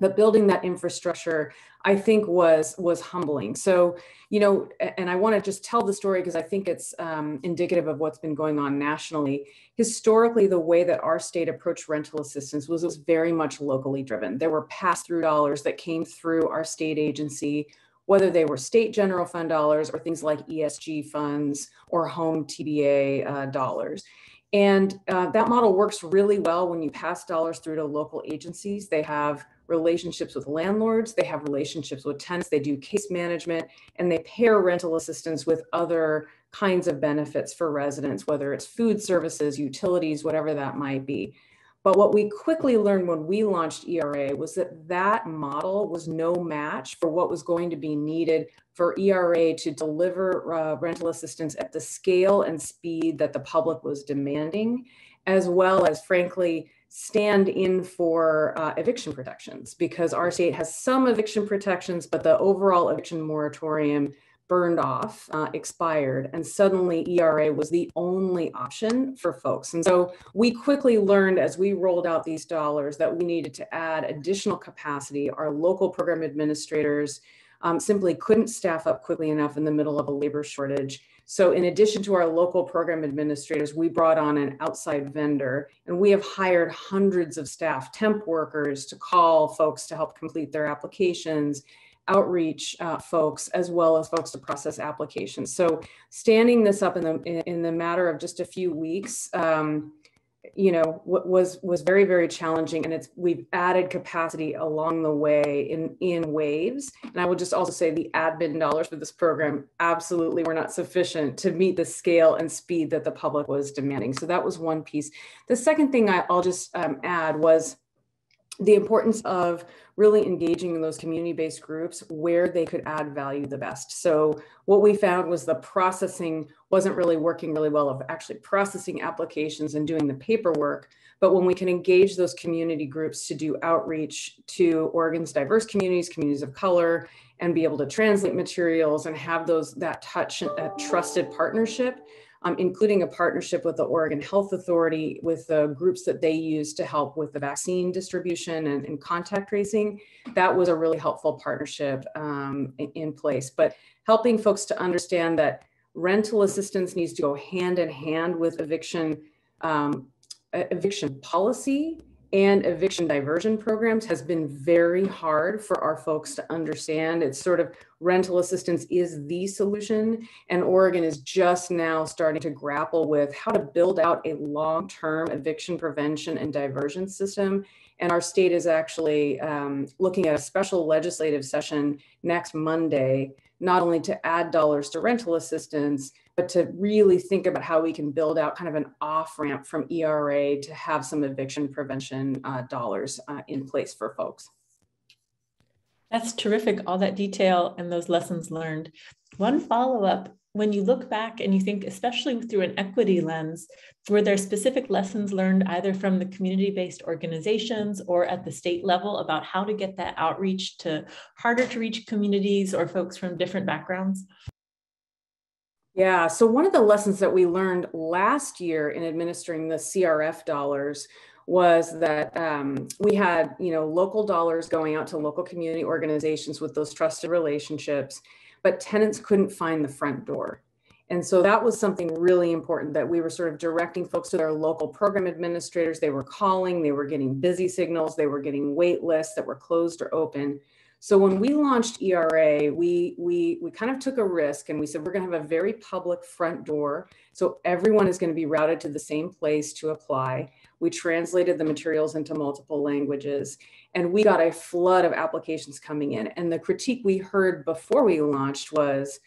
but building that infrastructure i think was was humbling. So you know and i want to just tell the story because i think it's um, indicative of what's been going on nationally. Historically the way that our state approached rental assistance was, was very much locally driven. There were pass-through dollars that came through our state agency whether they were state general fund dollars or things like esg funds or home TBRA uh, dollars. And uh, that model works really well when you pass dollars through to local agencies. They have relationships with landlords, they have relationships with tenants, they do case management, and they pair rental assistance with other kinds of benefits for residents, whether it's food services, utilities, whatever that might be. But what we quickly learned when we launched ERA was that that model was no match for what was going to be needed for ERA to deliver uh, rental assistance at the scale and speed that the public was demanding, as well as, frankly, stand in for uh, eviction protections because our state has some eviction protections, but the overall eviction moratorium burned off, uh, expired, and suddenly ERA was the only option for folks. And so we quickly learned as we rolled out these dollars that we needed to add additional capacity. Our local program administrators um, simply couldn't staff up quickly enough in the middle of a labor shortage. So in addition to our local program administrators, we brought on an outside vendor and we have hired hundreds of staff, temp workers to call folks to help complete their applications, outreach uh, folks, as well as folks to process applications. So standing this up in the, in the matter of just a few weeks, um, you know was was very very challenging and it's we've added capacity along the way in in waves. And i will just also say the admin dollars for this program absolutely were not sufficient to meet the scale and speed that the public was demanding. So that was one piece. The second thing I, will just um, add was the importance of really engaging in those community-based groups where they could add value the best. So what we found was the processing wasn't really working really well of actually processing applications and doing the paperwork. But when we can engage those community groups to do outreach to Oregon's diverse communities, communities of color, and be able to translate materials and have those that touch, a trusted partnership, um, including a partnership with the Oregon Health Authority with the groups that they use to help with the vaccine distribution and, and contact tracing. That was a really helpful partnership um, in, place. But helping folks to understand that rental assistance needs to go hand in hand with eviction um, eviction policy and eviction diversion programs has been very hard for our folks to understand. It's sort of rental assistance is the solution, and Oregon is just now starting to grapple with how to build out a long term eviction prevention and diversion system And our state is actually um, looking at a special legislative session next Monday, not only to add dollars to rental assistance, but to really think about how we can build out kind of an off ramp from ERA to have some eviction prevention uh, dollars uh, in place for folks. That's terrific, all that detail and those lessons learned. One follow up when you look back and you think, especially through an equity lens, were there specific lessons learned either from the community based organizations or at the state level about how to get that outreach to harder to reach communities or folks from different backgrounds? Yeah, so one of the lessons that we learned last year in administering the CRF dollars was that um, we had you know local dollars going out to local community organizations with those trusted relationships but tenants couldn't find the front door. And so that was something really important that we were sort of directing folks to their local program administrators. They were calling, they were getting busy signals, they were getting wait lists that were closed or open. So when we launched ERA, we we we kind of took a risk and we said we're going to have a very public front door. So everyone is going to be routed to the same place to apply. We translated the materials into multiple languages and we got a flood of applications coming in. And the critique we heard before we launched was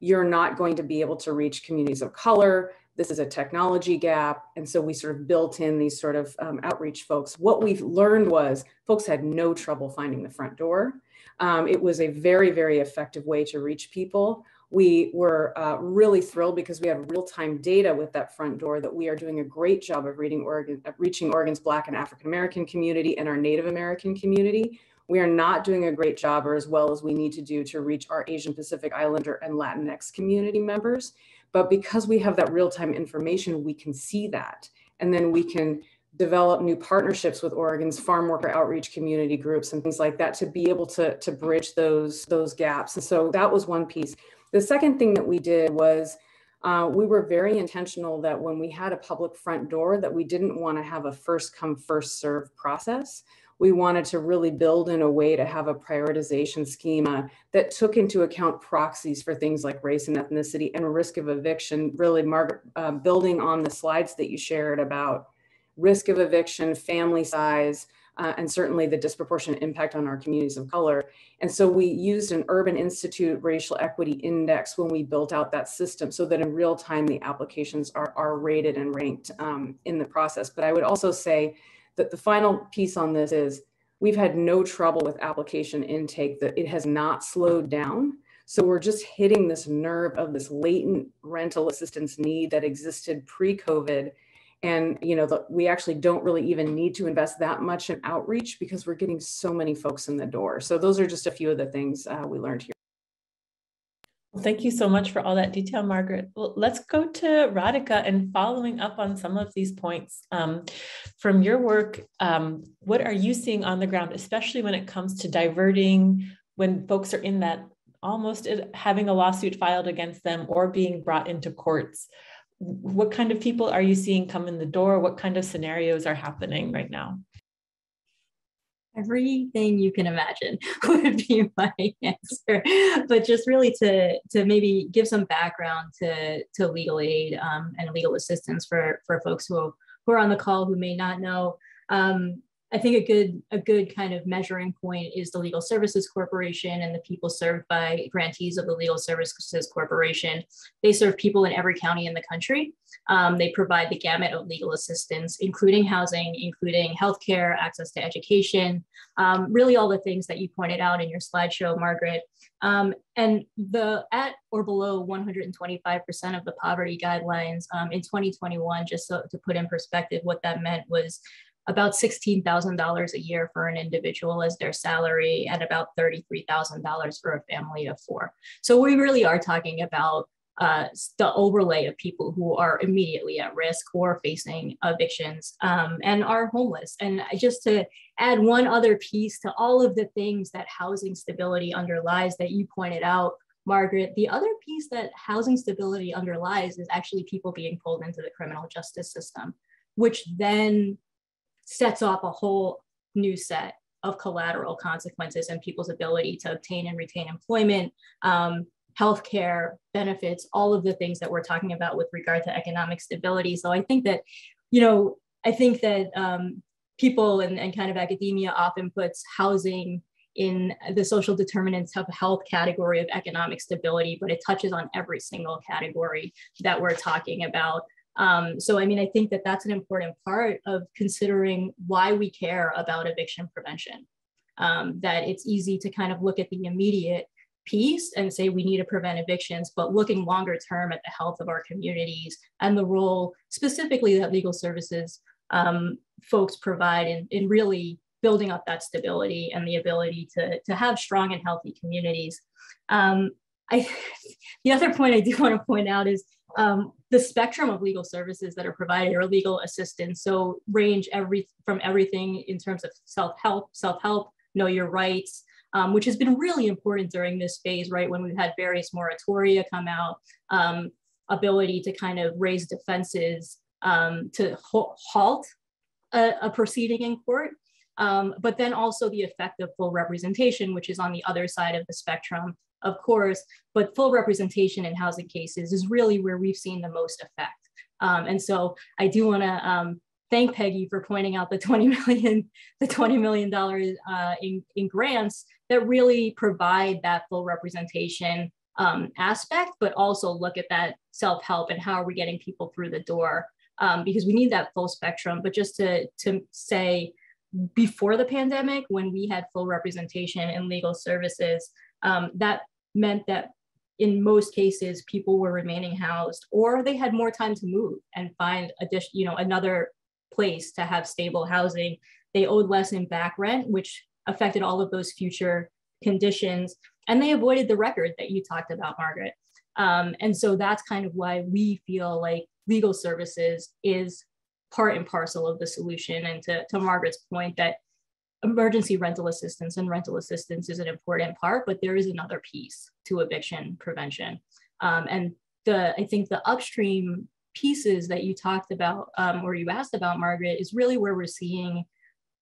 you're not going to be able to reach communities of color. This is a technology gap. And so we sort of built in these sort of um, outreach folks. What we've learned was folks had no trouble finding the front door. Um, it was a very, very effective way to reach people we were uh, really thrilled because we had real-time data with that front door that we are doing a great job of Oregon, reaching Oregon's Black and African American community and our Native American community. We are not doing a great job or as well as we need to do to reach our Asian Pacific Islander and Latinx community members. But because we have that real-time information, we can see that. And then we can develop new partnerships with Oregon's farm worker outreach community groups and things like that to be able to, to bridge those, those gaps. And so that was one piece. The second thing that we did was uh, we were very intentional that when we had a public front door that we didn't want to have a first come first serve process we wanted to really build in a way to have a prioritization schema that took into account proxies for things like race and ethnicity and risk of eviction really margaret uh, building on the slides that you shared about risk of eviction family size uh, and certainly the disproportionate impact on our communities of color. And so we used an Urban Institute Racial Equity Index when we built out that system so that in real time the applications are, are rated and ranked um, in the process. But I would also say that the final piece on this is we've had no trouble with application intake, that it has not slowed down. So we're just hitting this nerve of this latent rental assistance need that existed pre-COVID and you know the, we actually don't really even need to invest that much in outreach because we're getting so many folks in the door so those are just a few of the things uh, we learned here well, thank you so much for all that detail, Margaret. Well, let's go to Radhika and following up on some of these points. Um, from your work, um, what are you seeing on the ground, especially when it comes to diverting when folks are in that almost having a lawsuit filed against them or being brought into courts? What kind of people are you seeing come in the door? What kind of scenarios are happening right now? Everything you can imagine would be my answer, but just really to to maybe give some background to to legal aid um, and legal assistance for for folks who who are on the call who may not know. Um, I think a good a good kind of measuring point is the Legal Services Corporation and the people served by grantees of the Legal Services Corporation. They serve people in every county in the country. Um, they provide the gamut of legal assistance, including housing, including healthcare, access to education, um, really all the things that you pointed out in your slideshow, Margaret. Um, and the at or below 125% of the poverty guidelines um, in 2021, just so, to put in perspective, what that meant was about $16,000 a year for an individual as their salary and about $33,000 for a family of four. So we really are talking about uh, the overlay of people who are immediately at risk or facing evictions um, and are homeless. And just to add one other piece to all of the things that housing stability underlies that you pointed out, Margaret, the other piece that housing stability underlies is actually people being pulled into the criminal justice system, which then sets off a whole new set of collateral consequences and people's ability to obtain and retain employment, um, healthcare benefits, all of the things that we're talking about with regard to economic stability. So I think that, you know, I think that um, people and, and kind of academia often puts housing in the social determinants of health category of economic stability, but it touches on every single category that we're talking about. Um, so, I mean, I think that that's an important part of considering why we care about eviction prevention. Um, that it's easy to kind of look at the immediate piece and say we need to prevent evictions, but looking longer term at the health of our communities and the role specifically that legal services um, folks provide in, in really building up that stability and the ability to, to have strong and healthy communities. Um, I, the other point I do want to point out is um, the spectrum of legal services that are provided or legal assistance. So range every from everything in terms of self-help, self-help, know your rights, um, which has been really important during this phase, right? When we've had various moratoria come out, um, ability to kind of raise defenses um, to halt a, a, proceeding in court. Um, but then also the effect of full representation, which is on the other side of the spectrum, of course, but full representation in housing cases is really where we've seen the most effect. Um, and so I do want to um, thank Peggy for pointing out the 20 million, the 20 million dollars uh, in, in grants that really provide that full representation um, aspect, but also look at that self-help and how are we getting people through the door um, because we need that full spectrum. But just to, to say, before the pandemic, when we had full representation in legal services, um, that meant that in most cases, people were remaining housed or they had more time to move and find addition, you know, another place to have stable housing. They owed less in back rent, which affected all of those future conditions. And they avoided the record that you talked about, Margaret. Um, and so that's kind of why we feel like legal services is part and parcel of the solution. And to, to Margaret's point that emergency rental assistance and rental assistance is an important part, but there is another piece to eviction prevention. Um, and the I think the upstream pieces that you talked about um, or you asked about, Margaret, is really where we're seeing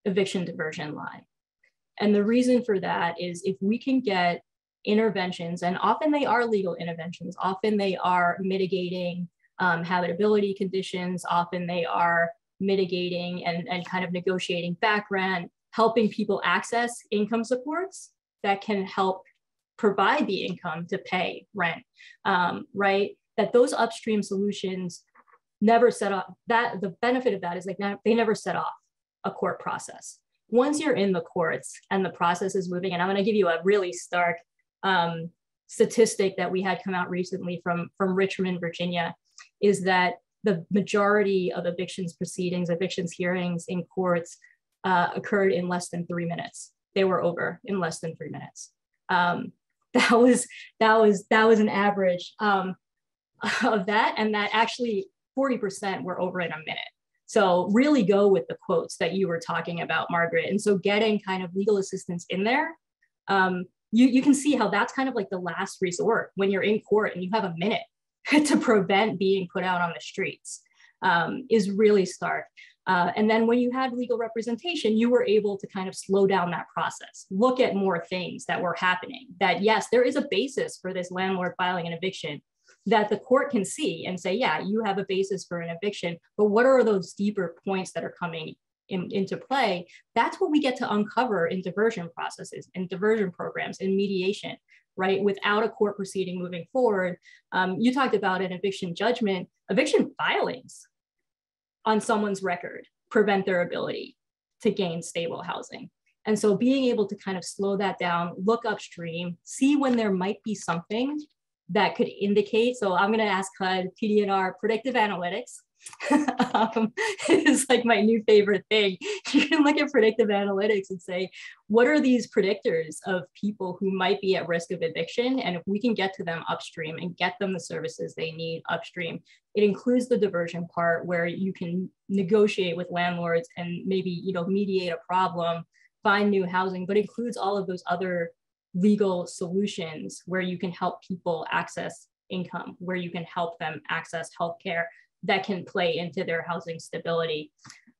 eviction diversion lie. And the reason for that is if we can get interventions, and often they are legal interventions, often they are mitigating um, habitability conditions, often they are mitigating and, and kind of negotiating back rent, helping people access income supports that can help provide the income to pay rent, um, right? That those upstream solutions never set off that the benefit of that is like they never set off a court process. Once you're in the courts and the process is moving, and I'm going to give you a really stark um, statistic that we had come out recently from from Richmond, Virginia, is that the majority of evictions proceedings, evictions hearings in courts uh, occurred in less than three minutes. They were over in less than three minutes. Um, that was that was that was an average um, of that, and that actually 40% were over in a minute. So really go with the quotes that you were talking about, Margaret. And so getting kind of legal assistance in there, um, you, you can see how that's kind of like the last resort when you're in court and you have a minute to prevent being put out on the streets um, is really stark. Uh, and then when you had legal representation, you were able to kind of slow down that process, look at more things that were happening. That yes, there is a basis for this landlord filing an eviction that the court can see and say, yeah, you have a basis for an eviction, but what are those deeper points that are coming in, into play? That's what we get to uncover in diversion processes and diversion programs and mediation right? Without a court proceeding moving forward. Um, you talked about an eviction judgment, eviction filings on someone's record prevent their ability to gain stable housing. And so being able to kind of slow that down, look upstream, see when there might be something that could indicate. So I'm going to ask HUD, PD&R, predictive analytics um, is like my new favorite thing. You can look at predictive analytics and say, what are these predictors of people who might be at risk of eviction? And if we can get to them upstream and get them the services they need upstream, it includes the diversion part where you can negotiate with landlords and maybe you know mediate a problem, find new housing, but includes all of those other legal solutions where you can help people access income, where you can help them access healthcare, that can play into their housing stability.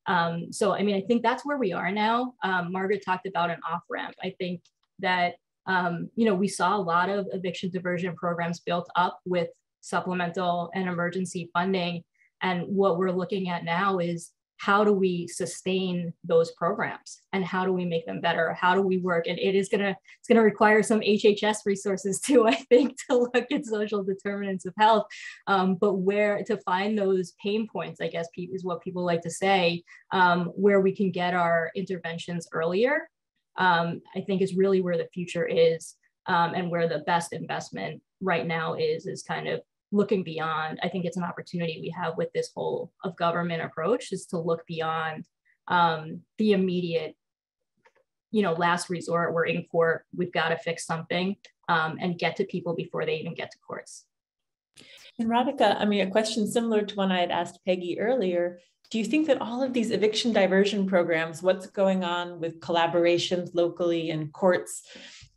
Um, so, I mean, I think that's where we are now. Um, Margaret talked about an off ramp. I think that, um, you know, we saw a lot of eviction diversion programs built up with supplemental and emergency funding. And what we're looking at now is how do we sustain those programs and how do we make them better? How do we work? And it is going to it's going to require some hhs resources too i think to look at social determinants of health. Um, but where to find those pain points i guess is what people like to say um, where we can get our interventions earlier um, i think is really where the future is um, and where the best investment right now is is kind of looking beyond i think it's an opportunity we have with this whole of government approach is to look beyond um, the immediate you know last resort we're in court we've got to fix something um, and get to people before they even get to courts. And radhika i mean a question similar to one i had asked peggy earlier do you think that all of these eviction diversion programs what's going on with collaborations locally and courts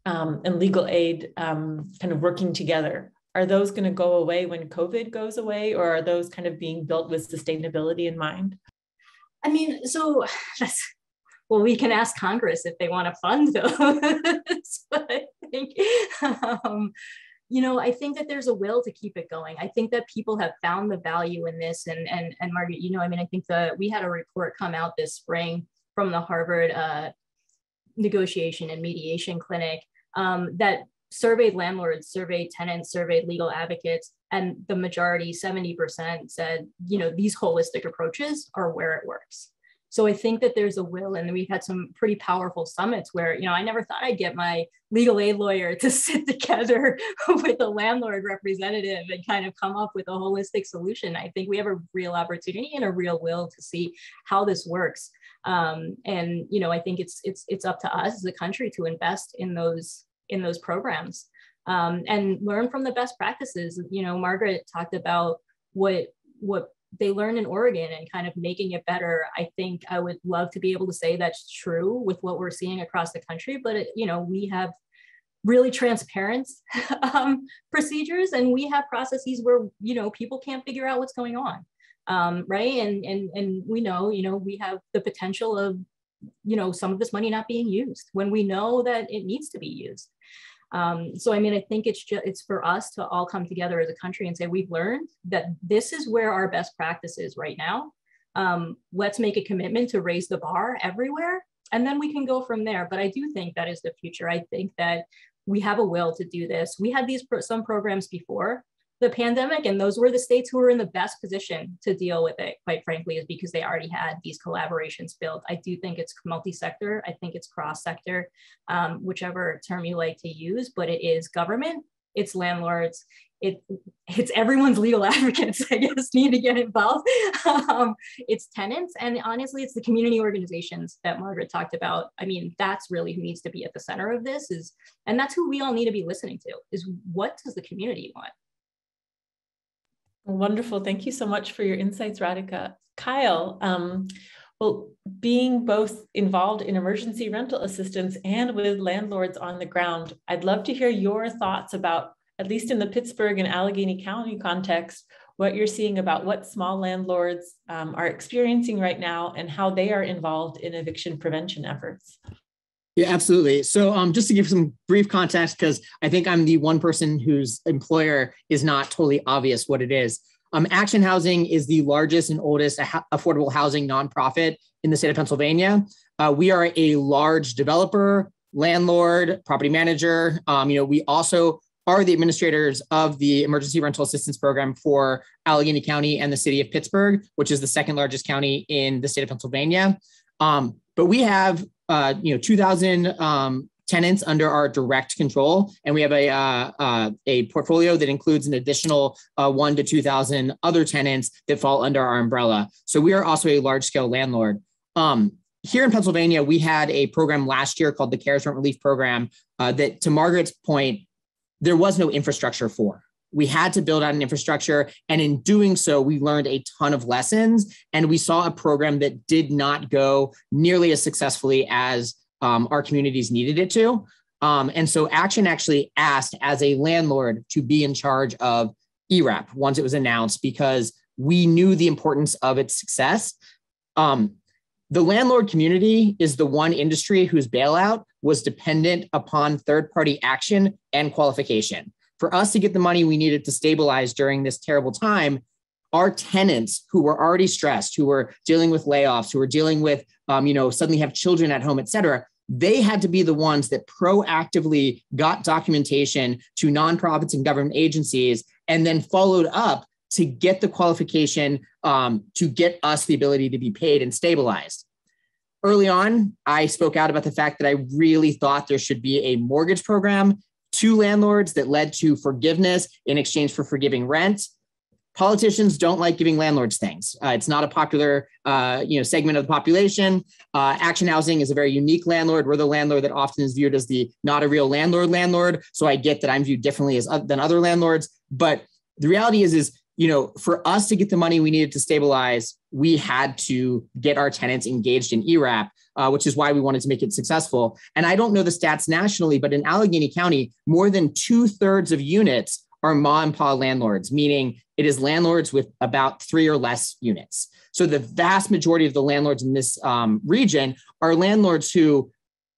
um, and legal aid um, kind of working together are those going to go away when COVID goes away, or are those kind of being built with sustainability in mind? I mean, so that's well, we can ask Congress if they want to fund those. but I think, um, you know, I think that there's a will to keep it going. I think that people have found the value in this. And and and Margaret, you know, I mean, I think that we had a report come out this spring from the Harvard uh, Negotiation and Mediation Clinic um, that surveyed landlords, surveyed tenants, surveyed legal advocates, and the majority, 70%, said, you know, these holistic approaches are where it works. So I think that there's a will, and we've had some pretty powerful summits where, you know, I never thought I'd get my legal aid lawyer to sit together with a landlord representative and kind of come up with a holistic solution. I think we have a real opportunity and a real will to see how this works. Um, and you know, I think it's it's it's up to us as a country to invest in those in those programs um, and learn from the best practices. You know, Margaret talked about what what they learned in Oregon and kind of making it better. I think I would love to be able to say that's true with what we're seeing across the country, but it, you know, we have really transparent um, procedures and we have processes where you know people can't figure out what's going on um, right and and and we know you know we have the potential of you know some of this money not being used when we know that it needs to be used um, so I mean, I think it's just it's for us to all come together as a country and say we've learned that this is where our best practice is right now. Um, let's make a commitment to raise the bar everywhere, and then we can go from there. But I do think that is the future. I think that we have a will to do this. We had these pro- some programs before the pandemic and those were the states who were in the best position to deal with it quite frankly is because they already had these collaborations built. I do think it's multi-sector. I think it's cross-sector um, whichever term you like to use but it is government it's landlords it, it's everyone's legal advocates i guess need to get involved. Um, it's tenants and honestly it's the community organizations that margaret talked about. I mean that's really who needs to be at the center of this is and that's who we all need to be listening to is what does the community want Wonderful. Thank you so much for your insights, Radhika. Kyle, um, well, being both involved in emergency rental assistance and with landlords on the ground, I'd love to hear your thoughts about, at least in the Pittsburgh and Allegheny County context, what you're seeing about what small landlords um, are experiencing right now and how they are involved in eviction prevention efforts. Yeah, absolutely. So, um, just to give some brief context, because I think I'm the one person whose employer is not totally obvious what it is. Um, Action Housing is the largest and oldest affordable housing nonprofit in the state of Pennsylvania. Uh, we are a large developer, landlord, property manager. Um, you know, we also are the administrators of the emergency rental assistance program for Allegheny County and the city of Pittsburgh, which is the second largest county in the state of Pennsylvania. Um, but we have uh, you know 2,000 um, tenants under our direct control, and we have a uh, uh, a portfolio that includes an additional uh, one to 2,000 other tenants that fall under our umbrella. So we are also a large scale landlord. Um, here in Pennsylvania, we had a program last year called the CARES Rent Relief Program uh, that, to Margaret's point, there was no infrastructure for we had to build out an infrastructure. And in doing so, we learned a ton of lessons. And we saw a program that did not go nearly as successfully as um, our communities needed it to. Um, and so Action actually asked as a landlord to be in charge of ERAP once it was announced because we knew the importance of its success. Um, the landlord community is the one industry whose bailout was dependent upon third party action and qualification for us to get the money we needed to stabilize during this terrible time, our tenants who were already stressed, who were dealing with layoffs, who were dealing with, um, you know, suddenly have children at home, et cetera, they had to be the ones that proactively got documentation to nonprofits and government agencies and then followed up to get the qualification um, to get us the ability to be paid and stabilized. Early on, I spoke out about the fact that I really thought there should be a mortgage program to landlords that led to forgiveness in exchange for forgiving rent politicians don't like giving landlords things. Uh, it's not a popular, uh, you know, segment of the population. Uh, Action Housing is a very unique landlord. We're the landlord that often is viewed as the not a real landlord landlord. So I get that I'm viewed differently as than other landlords. But the reality is, is you know, for us to get the money we needed to stabilize, we had to get our tenants engaged in ERAP, uh, which is why we wanted to make it successful. And I don't know the stats nationally, but in Allegheny County, more than two thirds of units are ma and pa landlords, meaning it is landlords with about three or less units. So the vast majority of the landlords in this um, region are landlords who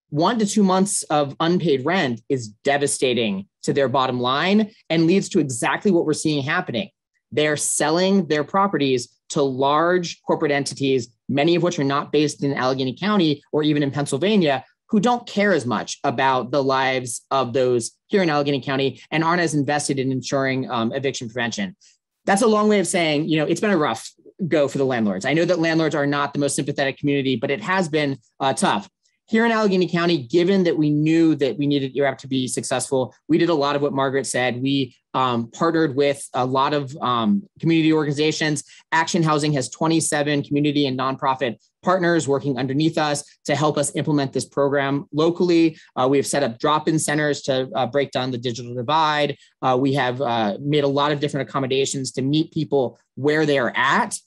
one to two months of unpaid rent is devastating to their bottom line and leads to exactly what we're seeing happening. They're selling their properties to large corporate entities, many of which are not based in Allegheny County or even in Pennsylvania, who don't care as much about the lives of those here in Allegheny County and aren't as invested in ensuring um, eviction prevention. That's a long way of saying, you know, it's been a rough go for the landlords. I know that landlords are not the most sympathetic community, but it has been uh, tough. Here in Allegheny County, given that we knew that we needed ERAP to be successful, we did a lot of what Margaret said. We um, partnered with a lot of um, community organizations. Action Housing has 27 community and nonprofit partners working underneath us to help us implement this program locally. Uh, we have set up drop-in centers to uh, break down the digital divide. Uh, we have uh, made a lot of different accommodations to meet people where they are at.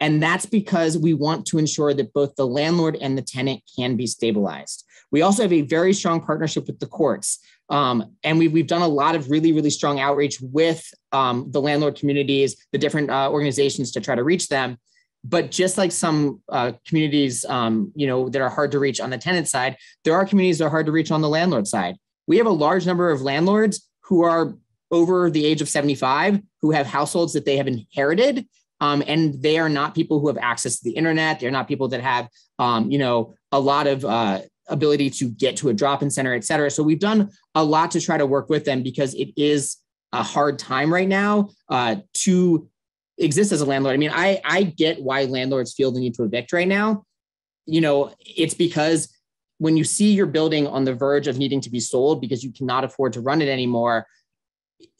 And that's because we want to ensure that both the landlord and the tenant can be stabilized. We also have a very strong partnership with the courts. Um, and we've, we've done a lot of really, really strong outreach with um, the landlord communities, the different uh, organizations to try to reach them. But just like some uh, communities, um, you know, that are hard to reach on the tenant side, there are communities that are hard to reach on the landlord side. We have a large number of landlords who are over the age of 75 who have households that they have inherited um, and they are not people who have access to the internet they're not people that have um, you know a lot of uh, ability to get to a drop-in center et cetera so we've done a lot to try to work with them because it is a hard time right now uh, to exist as a landlord. I mean, I I get why landlords feel the need to evict right now. You know, it's because when you see your building on the verge of needing to be sold because you cannot afford to run it anymore,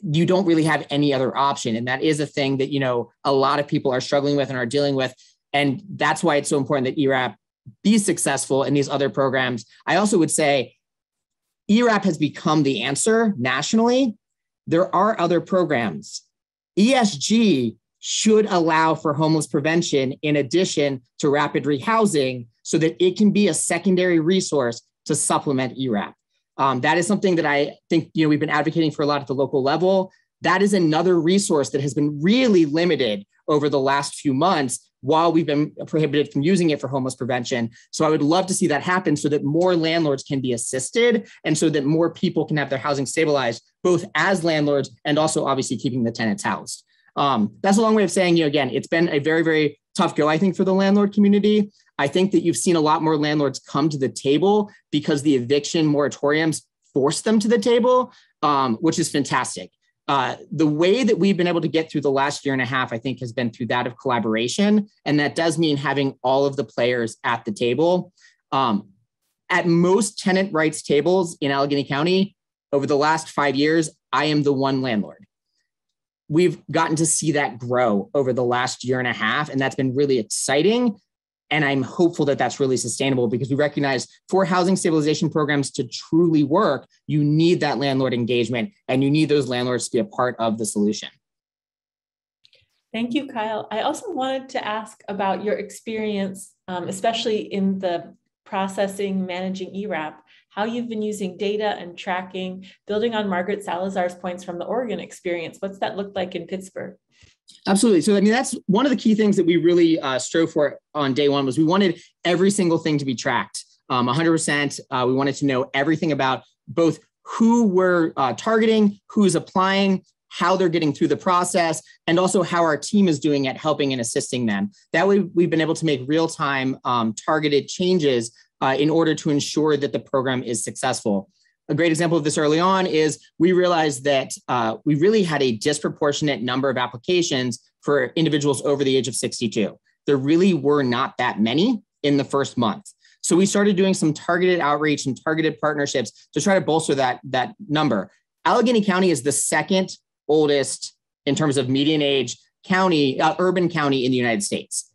you don't really have any other option. And that is a thing that, you know, a lot of people are struggling with and are dealing with. And that's why it's so important that ERAP be successful in these other programs. I also would say ERAP has become the answer nationally. There are other programs. ESG should allow for homeless prevention in addition to rapid rehousing so that it can be a secondary resource to supplement ERAP. Um, that is something that I think you know we've been advocating for a lot at the local level. That is another resource that has been really limited over the last few months while we've been prohibited from using it for homeless prevention. So I would love to see that happen so that more landlords can be assisted and so that more people can have their housing stabilized, both as landlords and also obviously keeping the tenants housed. Um, that's a long way of saying, you know, again, it's been a very, very tough go, I think, for the landlord community. I think that you've seen a lot more landlords come to the table because the eviction moratoriums forced them to the table, um, which is fantastic. Uh, the way that we've been able to get through the last year and a half, I think, has been through that of collaboration. And that does mean having all of the players at the table. Um, at most tenant rights tables in Allegheny County over the last five years, I am the one landlord we've gotten to see that grow over the last year and a half. And that's been really exciting. And I'm hopeful that that's really sustainable because we recognize for housing stabilization programs to truly work, you need that landlord engagement and you need those landlords to be a part of the solution. Thank you, Kyle. I also wanted to ask about your experience, um, especially in the processing, managing ERAP how you've been using data and tracking, building on Margaret Salazar's points from the Oregon experience. What's that look like in Pittsburgh? Absolutely. So, I mean, that's one of the key things that we really uh, strove for on day one was we wanted every single thing to be tracked, um, 100%. Uh, we wanted to know everything about both who we're uh, targeting, who's applying, how they're getting through the process, and also how our team is doing at helping and assisting them. That way, we've been able to make real time um, targeted changes uh, in order to ensure that the program is successful. A great example of this early on is we realized that uh, we really had a disproportionate number of applications for individuals over the age of 62. There really were not that many in the first month. So we started doing some targeted outreach and targeted partnerships to try to bolster that, that number. Allegheny County is the second oldest in terms of median age county, uh, urban county in the United States.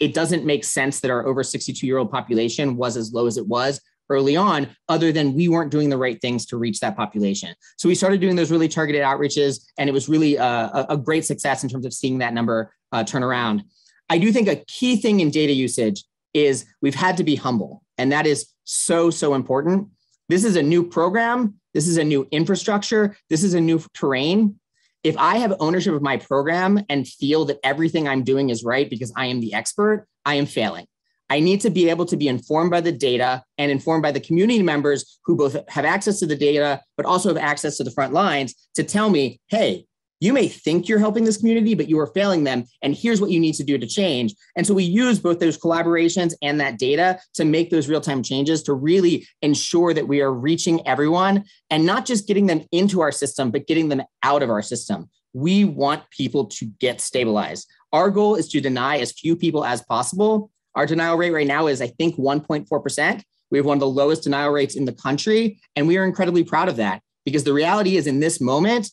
It doesn't make sense that our over 62 year old population was as low as it was early on, other than we weren't doing the right things to reach that population. So we started doing those really targeted outreaches, and it was really uh, a, a great success in terms of seeing that number uh, turn around. I do think a key thing in data usage is we've had to be humble, and that is so, so important. This is a new program, this is a new infrastructure, this is a new terrain. If I have ownership of my program and feel that everything I'm doing is right because I am the expert, I am failing. I need to be able to be informed by the data and informed by the community members who both have access to the data, but also have access to the front lines to tell me, hey, you may think you're helping this community, but you are failing them. And here's what you need to do to change. And so we use both those collaborations and that data to make those real time changes to really ensure that we are reaching everyone and not just getting them into our system, but getting them out of our system. We want people to get stabilized. Our goal is to deny as few people as possible our denial rate right now is, I think, 1.4%. We have one of the lowest denial rates in the country. And we are incredibly proud of that because the reality is, in this moment,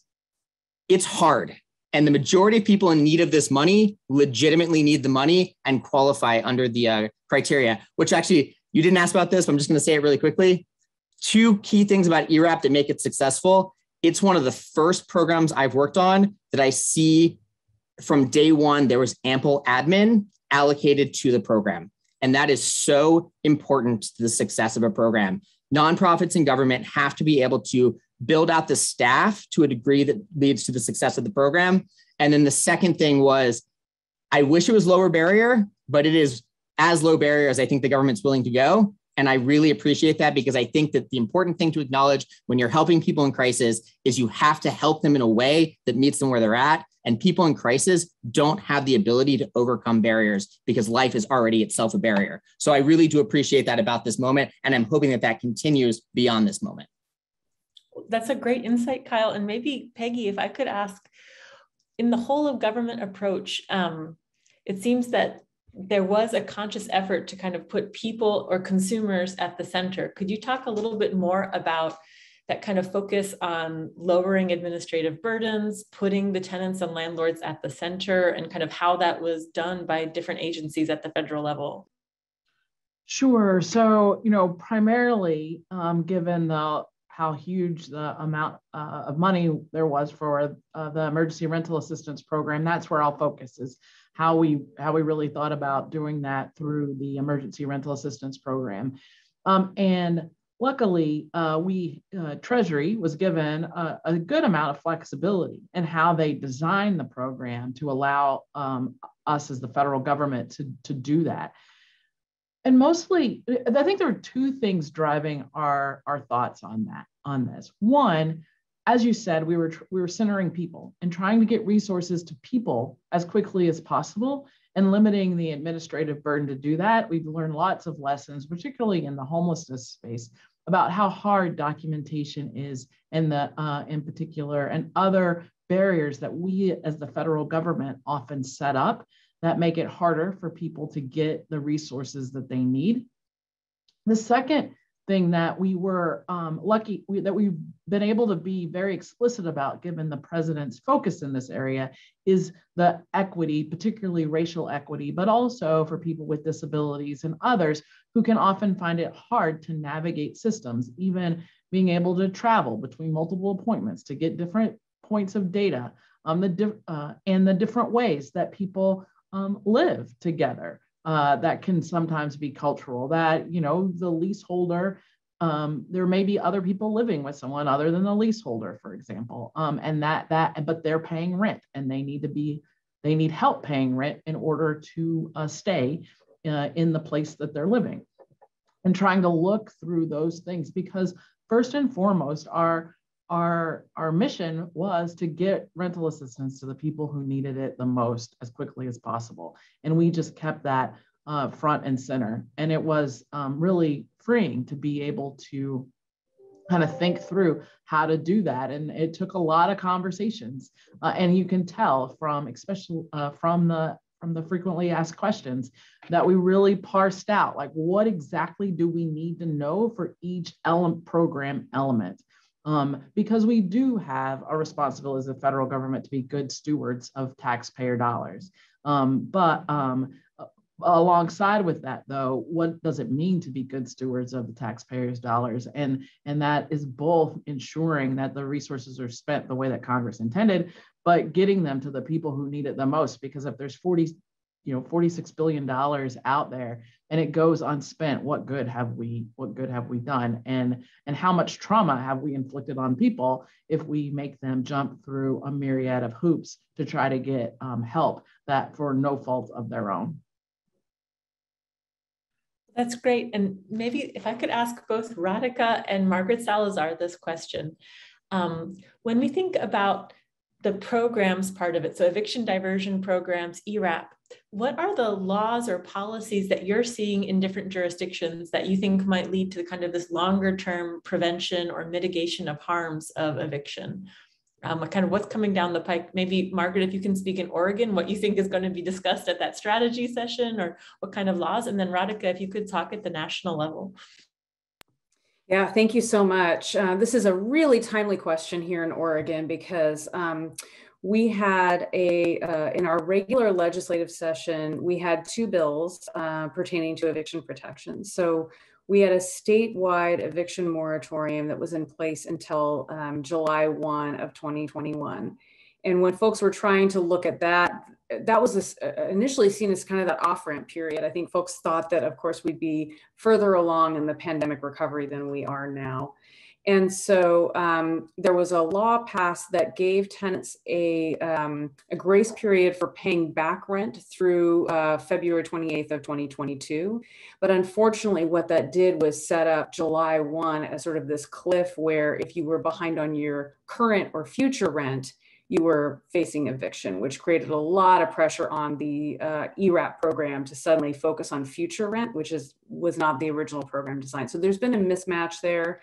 it's hard. And the majority of people in need of this money legitimately need the money and qualify under the uh, criteria, which actually, you didn't ask about this, but I'm just going to say it really quickly. Two key things about ERAP that make it successful. It's one of the first programs I've worked on that I see from day one, there was ample admin allocated to the program. And that is so important to the success of a program. Nonprofits and government have to be able to build out the staff to a degree that leads to the success of the program. And then the second thing was, I wish it was lower barrier, but it is as low barrier as I think the government's willing to go. And I really appreciate that because I think that the important thing to acknowledge when you're helping people in crisis is you have to help them in a way that meets them where they're at. And people in crisis don't have the ability to overcome barriers because life is already itself a barrier. So I really do appreciate that about this moment. And I'm hoping that that continues beyond this moment. That's a great insight, Kyle. And maybe, Peggy, if I could ask in the whole of government approach, um, it seems that there was a conscious effort to kind of put people or consumers at the center. Could you talk a little bit more about that kind of focus on lowering administrative burdens, putting the tenants and landlords at the center, and kind of how that was done by different agencies at the federal level? Sure. So, you know, primarily um, given the how huge the amount uh, of money there was for uh, the emergency rental assistance program, that's where I'll focus is how we how we really thought about doing that through the emergency rental assistance program. Um, and luckily, uh, we uh, Treasury was given a, a, good amount of flexibility in how they designed the program to allow um, us as the federal government to, to do that. And mostly, I think there are two things driving our, our thoughts on that on this. One, as you said, we were we were centering people and trying to get resources to people as quickly as possible and limiting the administrative burden to do that. We've learned lots of lessons, particularly in the homelessness space, about how hard documentation is in the uh, in particular and other barriers that we as the federal government often set up that make it harder for people to get the resources that they need. The second thing that we were um, lucky we, that we've been able to be very explicit about, given the president's focus in this area, is the equity, particularly racial equity, but also for people with disabilities and others who can often find it hard to navigate systems, even being able to travel between multiple appointments to get different points of data um, the uh, and the different ways that people um, live together uh, that can sometimes be cultural that you know the leaseholder um, there may be other people living with someone other than the leaseholder for example. Um, and that that but they're paying rent and they need to be they need help paying rent in order to uh, stay uh, in the place that they're living. And trying to look through those things because first and foremost our our our mission was to get rental assistance to the people who needed it the most as quickly as possible. And we just kept that uh, front and center. And it was um, really freeing to be able to kind of think through how to do that. And it took a lot of conversations uh, and you can tell from especially uh, from the from the frequently asked questions that we really parsed out like what exactly do we need to know for each element program element um, because we do have a responsibility as a federal government to be good stewards of taxpayer dollars. Um, but um, alongside with that though what does it mean to be good stewards of the taxpayers dollars? And and that is both ensuring that the resources are spent the way that congress intended but getting them to the people who need it the most. Because if there's 40 you know 46 billion dollars out there and it goes unspent what good have we what good have we done and and how much trauma have we inflicted on people if we make them jump through a myriad of hoops to try to get um, help that for no fault of their own that's great. And maybe if I could ask both Radhika and Margaret Salazar this question. Um, when we think about the programs part of it, so eviction diversion programs, ERAP, what are the laws or policies that you're seeing in different jurisdictions that you think might lead to kind of this longer term prevention or mitigation of harms of eviction? um, kind of what's coming down the pike. Maybe Margaret, if you can speak in Oregon, what you think is going to be discussed at that strategy session or what kind of laws, and then Radhika, if you could talk at the national level. Yeah, thank you so much. Uh, this is a really timely question here in Oregon because um, we had a, uh, in our regular legislative session, we had two bills uh, pertaining to eviction protection. So we had a statewide eviction moratorium that was in place until um, July 1 of 2021. And when folks were trying to look at that, that was this, uh, initially seen as kind of that off ramp period. I think folks thought that, of course, we'd be further along in the pandemic recovery than we are now. And so um, there was a law passed that gave tenants a, um, a grace period for paying back rent through uh, February 28th of 2022. But unfortunately, what that did was set up July 1 as sort of this cliff where if you were behind on your current or future rent, you were facing eviction, which created a lot of pressure on the uh, ERAP program to suddenly focus on future rent, which is was not the original program design. So there's been a mismatch there.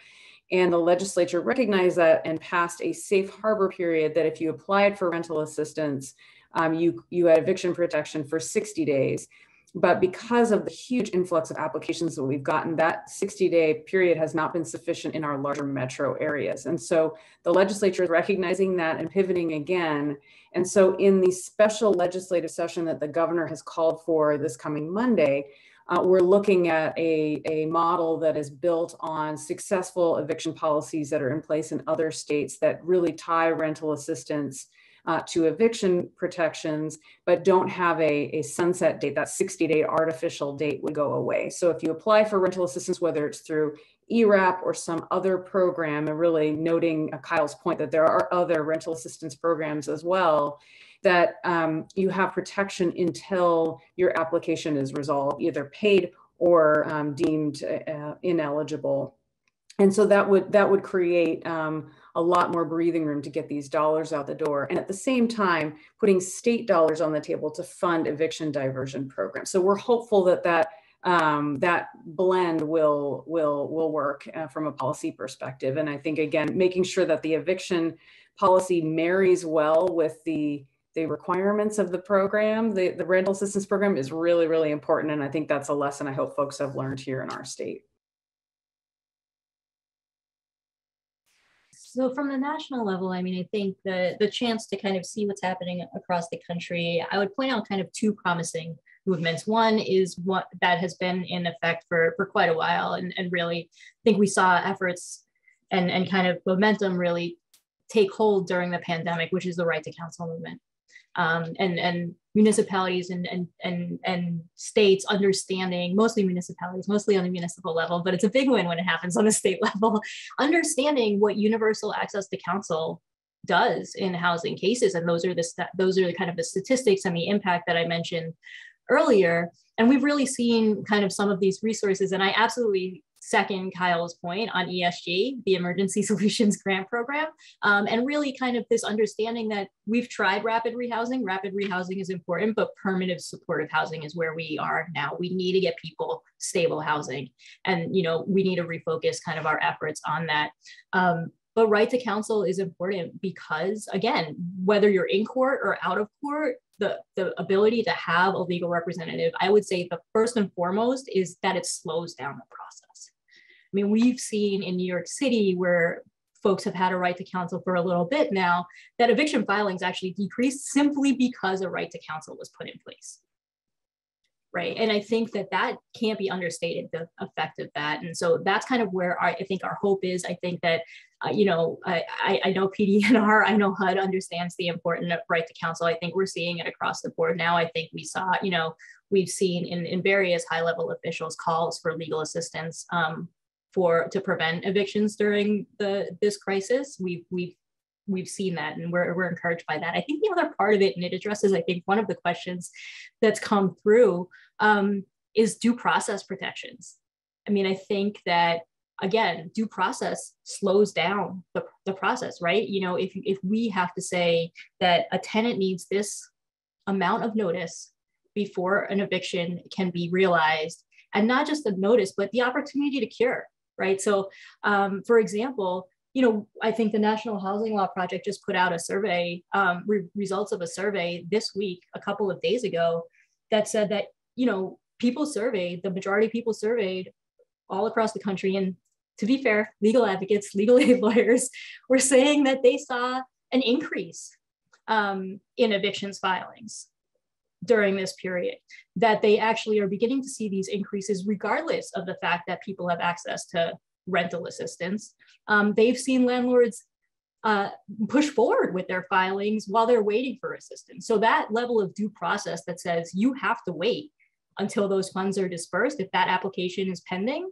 And the legislature recognized that and passed a safe harbor period that if you applied for rental assistance, um, you, you had eviction protection for 60 days. But because of the huge influx of applications that we've gotten, that 60 day period has not been sufficient in our larger metro areas. And so the legislature is recognizing that and pivoting again. And so in the special legislative session that the governor has called for this coming Monday, uh, we're looking at a, a model that is built on successful eviction policies that are in place in other states that really tie rental assistance uh, to eviction protections, but don't have a, a sunset date. That 60 day artificial date would go away. So if you apply for rental assistance, whether it's through ERAP or some other program, and really noting uh, Kyle's point that there are other rental assistance programs as well, that um, you have protection until your application is resolved, either paid or um, deemed uh, ineligible. And so that would that would create um, a lot more breathing room to get these dollars out the door, and at the same time putting state dollars on the table to fund eviction diversion programs. So we're hopeful that that um, that blend will will will work uh, from a policy perspective. And I think again, making sure that the eviction policy marries well with the the requirements of the program, the, the rental assistance program is really, really important. And I think that's a lesson I hope folks have learned here in our state. So from the national level, I mean, I think the, the chance to kind of see what's happening across the country, I would point out kind of two promising movements. One is what that has been in effect for, for quite a while. And, and really I think we saw efforts and, and kind of momentum really take hold during the pandemic, which is the right to counsel movement um, and and municipalities and, and and and states understanding mostly municipalities mostly on the municipal level but it's a big win when it happens on the state level understanding what universal access to counsel does in housing cases. And those are the those are the kind of the statistics and the impact that i mentioned earlier. And we've really seen kind of some of these resources. And i absolutely second Kyle's point on ESG, the Emergency Solutions Grant Program, um, and really kind of this understanding that we've tried rapid rehousing. Rapid rehousing is important, but permanent supportive housing is where we are now. We need to get people stable housing, and you know we need to refocus kind of our efforts on that. Um, but right to counsel is important because again, whether you're in court or out of court, the, the ability to have a legal representative, I would say the first and foremost is that it slows down the process. I mean, we've seen in New York City where folks have had a right to counsel for a little bit now, that eviction filings actually decreased simply because a right to counsel was put in place. Right. And I think that that can't be understated, the effect of that. And so that's kind of where our, I think our hope is. I think that uh, you know, I, I know PD&R, I know HUD understands the importance of right to counsel. I think we're seeing it across the board now. I think we saw, you know, we've seen in, in various high level officials calls for legal assistance um, for to prevent evictions during the this crisis. We've we've we've seen that and we're, we're encouraged by that. I think the other part of it, and it addresses, I think, one of the questions that's come through um, is due process protections. I mean, I think that again, due process slows down the, the process, right? You know, if, if we have to say that a tenant needs this amount of notice before an eviction can be realized, and not just the notice, but the opportunity to cure, right? So, um, for example, you know, I think the National Housing Law Project just put out a survey, um, re- results of a survey this week, a couple of days ago, that said that, you know, people surveyed, the majority of people surveyed all across the country, and to be fair, legal advocates, legal aid lawyers were saying that they saw an increase um, in evictions filings during this period, that they actually are beginning to see these increases regardless of the fact that people have access to rental assistance. Um, they've seen landlords uh, push forward with their filings while they're waiting for assistance. So that level of due process that says you have to wait until those funds are dispersed if that application is pending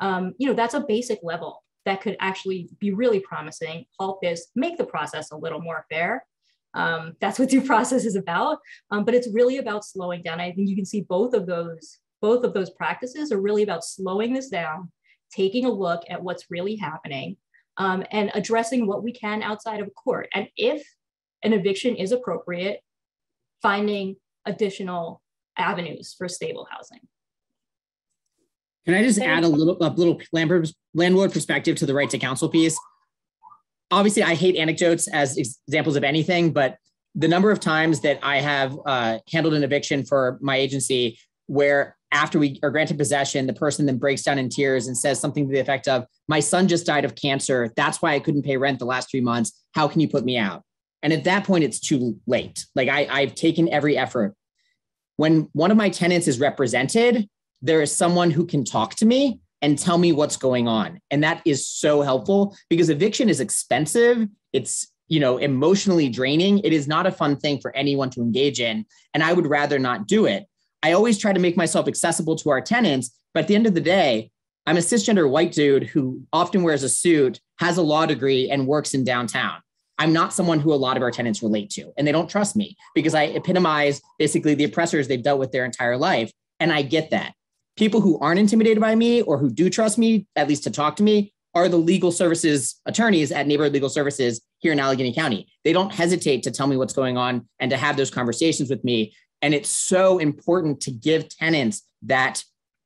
um, you know, that's a basic level that could actually be really promising, help this, make the process a little more fair. Um, that's what due process is about. Um, but it's really about slowing down. I think you can see both of those, both of those practices are really about slowing this down, taking a look at what's really happening, um, and addressing what we can outside of court. And if an eviction is appropriate, finding additional avenues for stable housing. Can I just add a little a little landlord perspective to the right to counsel piece? Obviously, I hate anecdotes as examples of anything, but the number of times that I have uh, handled an eviction for my agency where after we are granted possession, the person then breaks down in tears and says something to the effect of, My son just died of cancer. That's why I couldn't pay rent the last three months. How can you put me out? And at that point, it's too late. Like I, I've taken every effort. When one of my tenants is represented, there is someone who can talk to me and tell me what's going on. And that is so helpful because eviction is expensive. It's, you know, emotionally draining. It is not a fun thing for anyone to engage in. And I would rather not do it. I always try to make myself accessible to our tenants. But at the end of the day, I'm a cisgender white dude who often wears a suit, has a law degree, and works in downtown. I'm not someone who a lot of our tenants relate to, and they don't trust me because I epitomize basically the oppressors they've dealt with their entire life. And I get that people who aren't intimidated by me or who do trust me, at least to talk to me, are the legal services attorneys at Neighborhood Legal Services here in Allegheny County. They don't hesitate to tell me what's going on and to have those conversations with me. And it's so important to give tenants that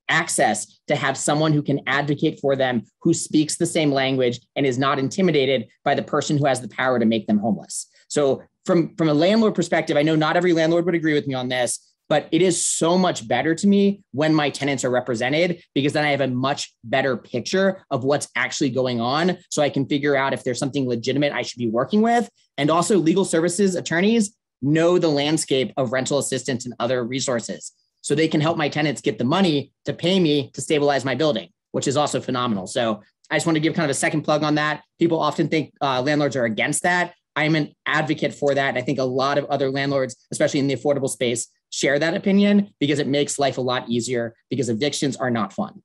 access to have someone who can advocate for them, who speaks the same language and is not intimidated by the person who has the power to make them homeless. So, from, from a landlord perspective, I know not every landlord would agree with me on this, but it is so much better to me when my tenants are represented because then I have a much better picture of what's actually going on. So I can figure out if there's something legitimate I should be working with. And also, legal services attorneys know the landscape of rental assistance and other resources. So they can help my tenants get the money to pay me to stabilize my building, which is also phenomenal. So I just want to give kind of a second plug on that. People often think uh, landlords are against that. I'm an advocate for that. I think a lot of other landlords, especially in the affordable space, share that opinion because it makes life a lot easier because evictions are not fun.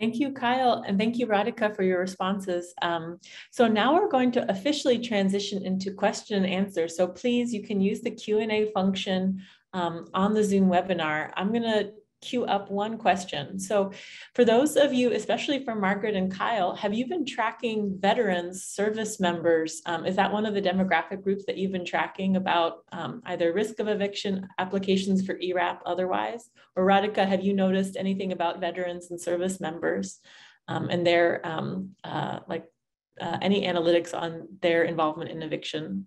Thank you, Kyle, and thank you, Radhika, for your responses. Um, so now we're going to officially transition into question and answer. So please, you can use the Q&A function um, on the Zoom webinar. I'm going to queue up one question. So for those of you, especially for Margaret and Kyle, have you been tracking veterans, service members? Um, is that one of the demographic groups that you've been tracking about um, either risk of eviction applications for ERAP otherwise? Or Radhika, have you noticed anything about veterans and service members um, and their, um, uh, like uh, any analytics on their involvement in eviction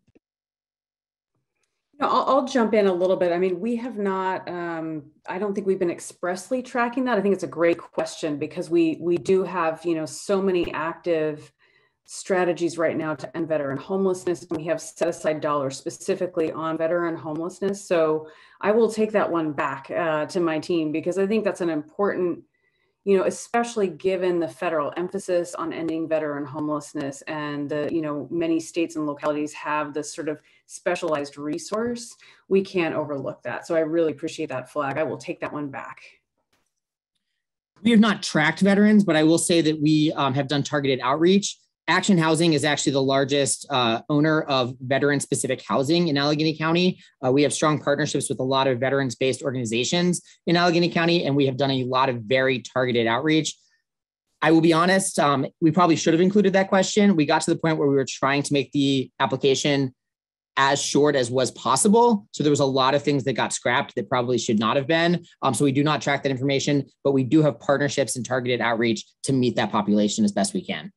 no, I'll, I'll, jump in a little bit. I mean, we have not. Um, I don't think we've been expressly tracking that. I think it's a great question because we we do have you know so many active strategies right now to end veteran homelessness. We have set aside dollars specifically on veteran homelessness. So I will take that one back uh, to my team because I think that's an important you know, especially given the federal emphasis on ending veteran homelessness and the, you know, many states and localities have this sort of specialized resource, we can't overlook that. So I really appreciate that flag. I will take that one back. We have not tracked veterans, but I will say that we um, have done targeted outreach. Action Housing is actually the largest uh, owner of veteran specific housing in Allegheny County. Uh, we have strong partnerships with a lot of veterans based organizations in Allegheny County, and we have done a lot of very targeted outreach. I will be honest, um, we probably should have included that question. We got to the point where we were trying to make the application as short as was possible. So there was a lot of things that got scrapped that probably should not have been. Um, so we do not track that information, but we do have partnerships and targeted outreach to meet that population as best we can.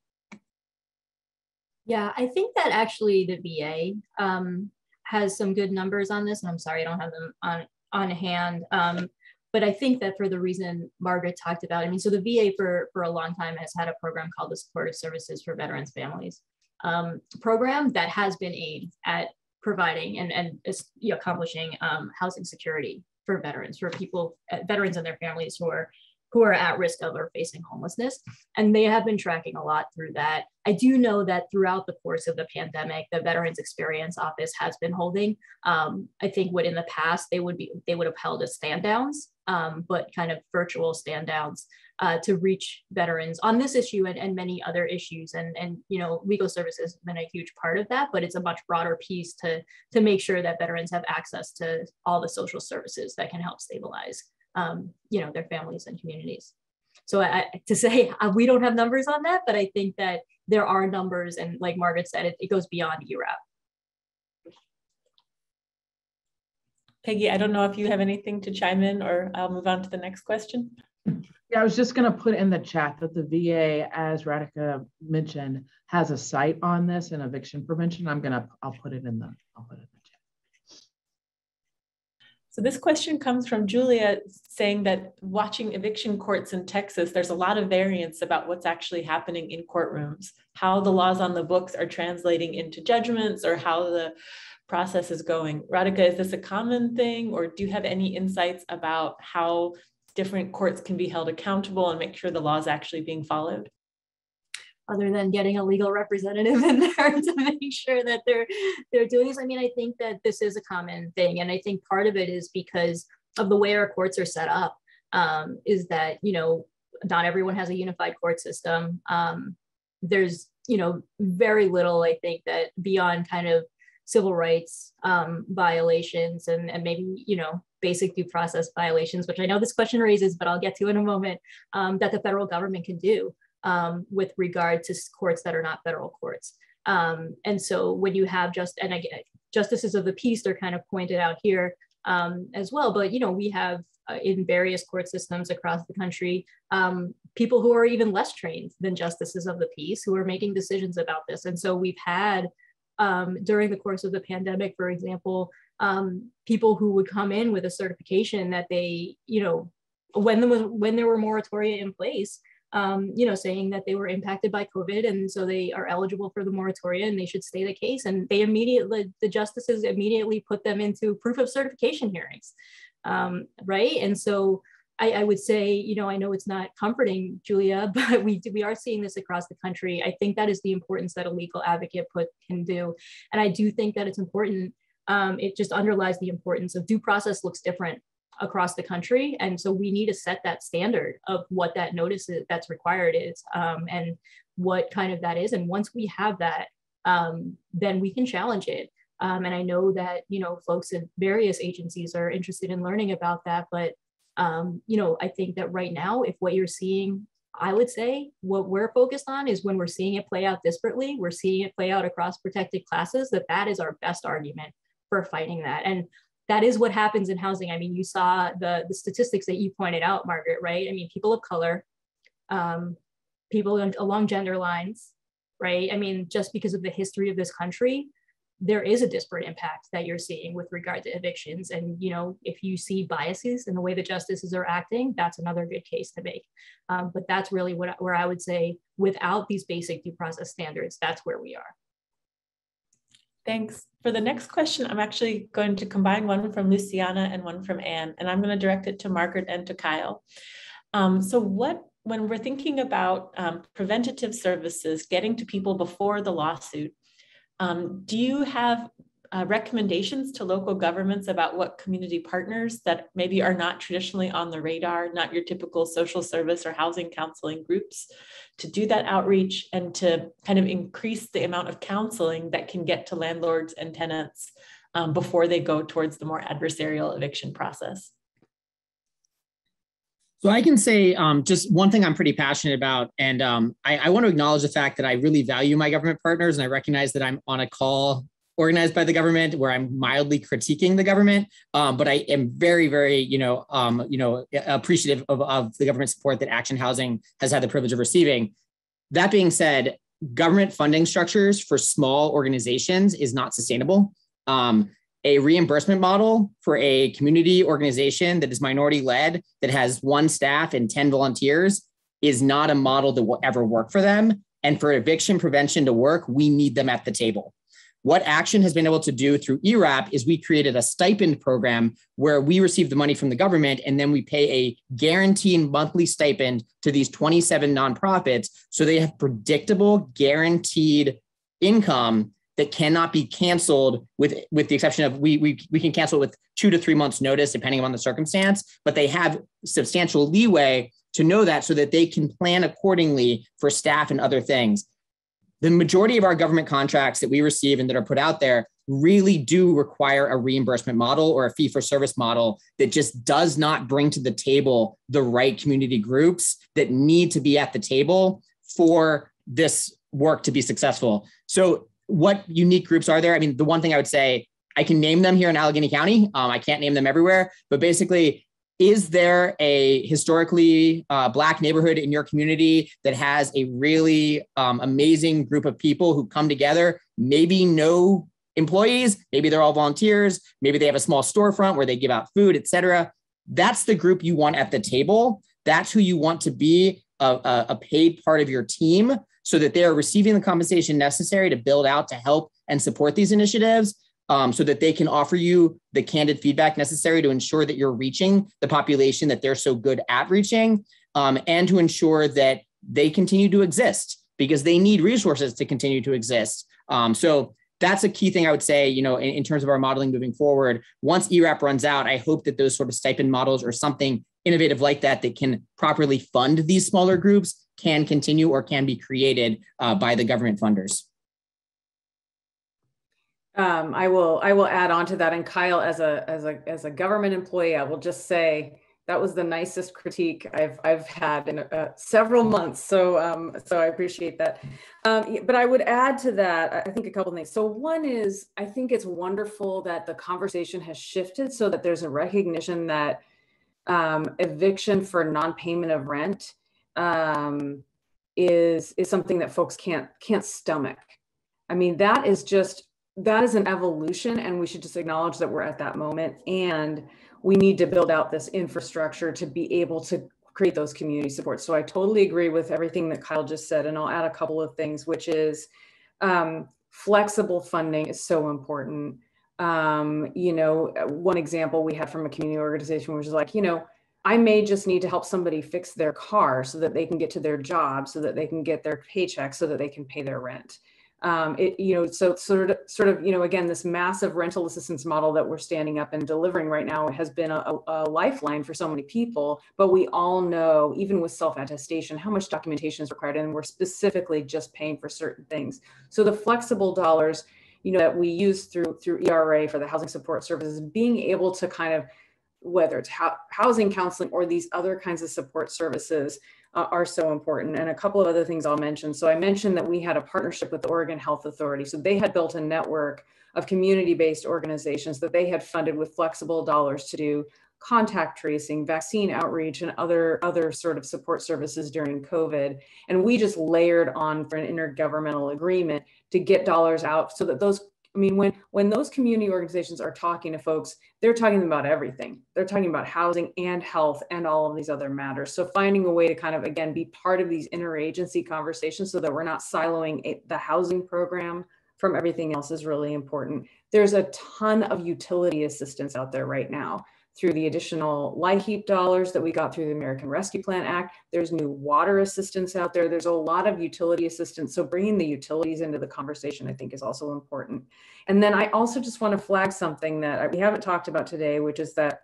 Yeah, I think that actually the VA um, has some good numbers on this, and I'm sorry I don't have them on on hand. Um, but I think that for the reason Margaret talked about, I mean, so the VA for for a long time has had a program called the Supportive Services for Veterans Families um, program that has been aimed at providing and and accomplishing um, housing security for veterans, for people, uh, veterans and their families who are who are at risk of or facing homelessness. And they have been tracking a lot through that. I do know that throughout the course of the pandemic, the Veterans Experience Office has been holding. Um, I think what in the past they would be they would have held as stand downs, um, but kind of virtual stand downs uh, to reach veterans on this issue and, and many other issues. And, and you know, legal services has been a huge part of that, but it's a much broader piece to, to make sure that veterans have access to all the social services that can help stabilize um, you know, their families and communities. So I, to say uh, we don't have numbers on that, but I think that there are numbers, and like Margaret said, it, it goes beyond ERAP. Peggy, I don't know if you have anything to chime in, or I'll move on to the next question. Yeah, I was just going to put in the chat that the VA, as Radhika mentioned, has a site on this and eviction prevention. I'm gonna, I'll put it in the, I'll put it. So this question comes from Julia saying that watching eviction courts in Texas, there's a lot of variance about what's actually happening in courtrooms, how the laws on the books are translating into judgments or how the process is going. Radhika, is this a common thing or do you have any insights about how different courts can be held accountable and make sure the law is actually being followed? Other than getting a legal representative in there to make sure that they're they're doing this. I mean, I think that this is a common thing, and I think part of it is because of the way our courts are set up. Um, is that you know not everyone has a unified court system. Um, there's you know very little I think that beyond kind of civil rights um, violations and, and maybe you know basic due process violations, which I know this question raises, but I'll get to in a moment, um, that the federal government can do um, with regard to courts that are not federal courts. Um, and so when you have just, and again, justices of the peace, they're kind of pointed out here um, as well, but you know, we have uh, in various court systems across the country, um, people who are even less trained than justices of the peace who are making decisions about this. And so we've had um, during the course of the pandemic, for example, um, people who would come in with a certification that they, you know, when was when there were moratoria in place, um, you know, saying that they were impacted by COVID and so they are eligible for the moratoria and they should stay the case. And they immediately, the justices immediately put them into proof of certification hearings, um, right? And so I, I, would say, you know, I know it's not comforting, Julia, but we we are seeing this across the country. I think that is the importance that a legal advocate put can do, and I do think that it's important. Um, it just underlies the importance of due process looks different across the country. And so we need to set that standard of what that notice is, that's required is um, and what kind of that is. And once we have that, um, then we can challenge it. Um, and I know that, you know, folks in various agencies are interested in learning about that, but Um, you know, I think that right now, if what you're seeing, I would say what we're focused on is when we're seeing it play out disparately, we're seeing it play out across protected classes, that that is our best argument for fighting that. And that is what happens in housing. I mean, you saw the, the statistics that you pointed out, Margaret, right? I mean, people of color, um, people along gender lines, right? I mean, just because of the history of this country, there is a disparate impact that you're seeing with regard to evictions. And, you know, if you see biases in the way the justices are acting, that's another good case to make. Um, but that's really what, where I would say without these basic due process standards, that's where we are. Thanks. For the next question, I'm actually going to combine one from Luciana and one from Anne, and I'm going to direct it to Margaret and to Kyle. Um, so what, when we're thinking about um, preventative services, getting to people before the lawsuit, um, do you have uh, recommendations to local governments about what community partners that maybe are not traditionally on the radar, not your typical social service or housing counseling groups, to do that outreach and to kind of increase the amount of counseling that can get to landlords and tenants um, before they go towards the more adversarial eviction process? So I can say um, just one thing I'm pretty passionate about, and um, I, I, want to acknowledge the fact that I really value my government partners, and I recognize that I'm on a call organized by the government where I'm mildly critiquing the government, um, but I am very, very, you know, um, you know, appreciative of, of the government support that Action Housing has had the privilege of receiving. That being said, government funding structures for small organizations is not sustainable. Um, a reimbursement model for a community organization that is minority led, that has one staff and 10 volunteers, is not a model that will ever work for them. And for eviction prevention to work, we need them at the table. What Action has been able to do through ERAP is we created a stipend program where we receive the money from the government and then we pay a guaranteed monthly stipend to these 27 nonprofits so they have predictable, guaranteed income that cannot be canceled with with the exception of we we, we can cancel with two to three months notice depending on the circumstance but they have substantial leeway to know that so that they can plan accordingly for staff and other things the majority of our government contracts that we receive and that are put out there really do require a reimbursement model or a fee for service model that just does not bring to the table the right community groups that need to be at the table for this work to be successful. So what unique groups are there? I mean, the one thing I would say, I can name them here in Allegheny County. Um, I can't name them everywhere, but basically, is there a historically uh, Black neighborhood in your community that has a really um, amazing group of people who come together? Maybe no employees, maybe they're all volunteers, maybe they have a small storefront where they give out food, etc. That's the group you want at the table. That's who you want to be a, a paid part of your team so that they are receiving the compensation necessary to build out to help and support these initiatives um, so that they can offer you the candid feedback necessary to ensure that you're reaching the population that they're so good at reaching um, and to ensure that they continue to exist because they need resources to continue to exist. Um, so that's a key thing I would say, you know, in, in, terms of our modeling moving forward. Once ERAP runs out, I hope that those sort of stipend models or something innovative like that that can properly fund these smaller groups can continue or can be created uh, by the government funders. Um, I will I will add on to that. And Kyle, as a as a as a government employee, I will just say that was the nicest critique I've I've had in uh, several months. So um, so I appreciate that. Um, but I would add to that, I think a couple things. So one is I think it's wonderful that the conversation has shifted so that there's a recognition that um, eviction for non-payment of rent um, is is something that folks can't can't stomach. I mean, that is just that is an evolution, and we should just acknowledge that we're at that moment, and we need to build out this infrastructure to be able to create those community supports. So I totally agree with everything that Kyle just said, and I'll add a couple of things, which is um, flexible funding is so important. Um, you know, one example we had from a community organization was like, you know, I may just need to help somebody fix their car so that they can get to their job, so that they can get their paycheck, so that they can pay their rent. Um, it, you know, so sort of, sort of, you know, again, this massive rental assistance model that we're standing up and delivering right now has been a, a lifeline for so many people. But we all know, even with self-attestation, how much documentation is required, and we're specifically just paying for certain things. So the flexible dollars, you know, that we use through through ERA for the housing support services, being able to kind of whether it's ho- housing counseling or these other kinds of support services uh, are so important. And a couple of other things I'll mention. So I mentioned that we had a partnership with the Oregon Health Authority. So they had built a network of community-based organizations that they had funded with flexible dollars to do contact tracing, vaccine outreach, and other, other sort of support services during COVID. And we just layered on for an intergovernmental agreement to get dollars out so that those I mean, when when those community organizations are talking to folks, they're talking about everything. They're talking about housing and health and all of these other matters. So finding a way to kind of again be part of these interagency conversations so that we're not siloing the housing program from everything else is really important. There's a ton of utility assistance out there right now through the additional LIHEAP dollars that we got through the American Rescue Plan Act. There's new water assistance out there. There's a lot of utility assistance. So bringing the utilities into the conversation, I think, is also important. And then I also just want to flag something that we haven't talked about today, which is that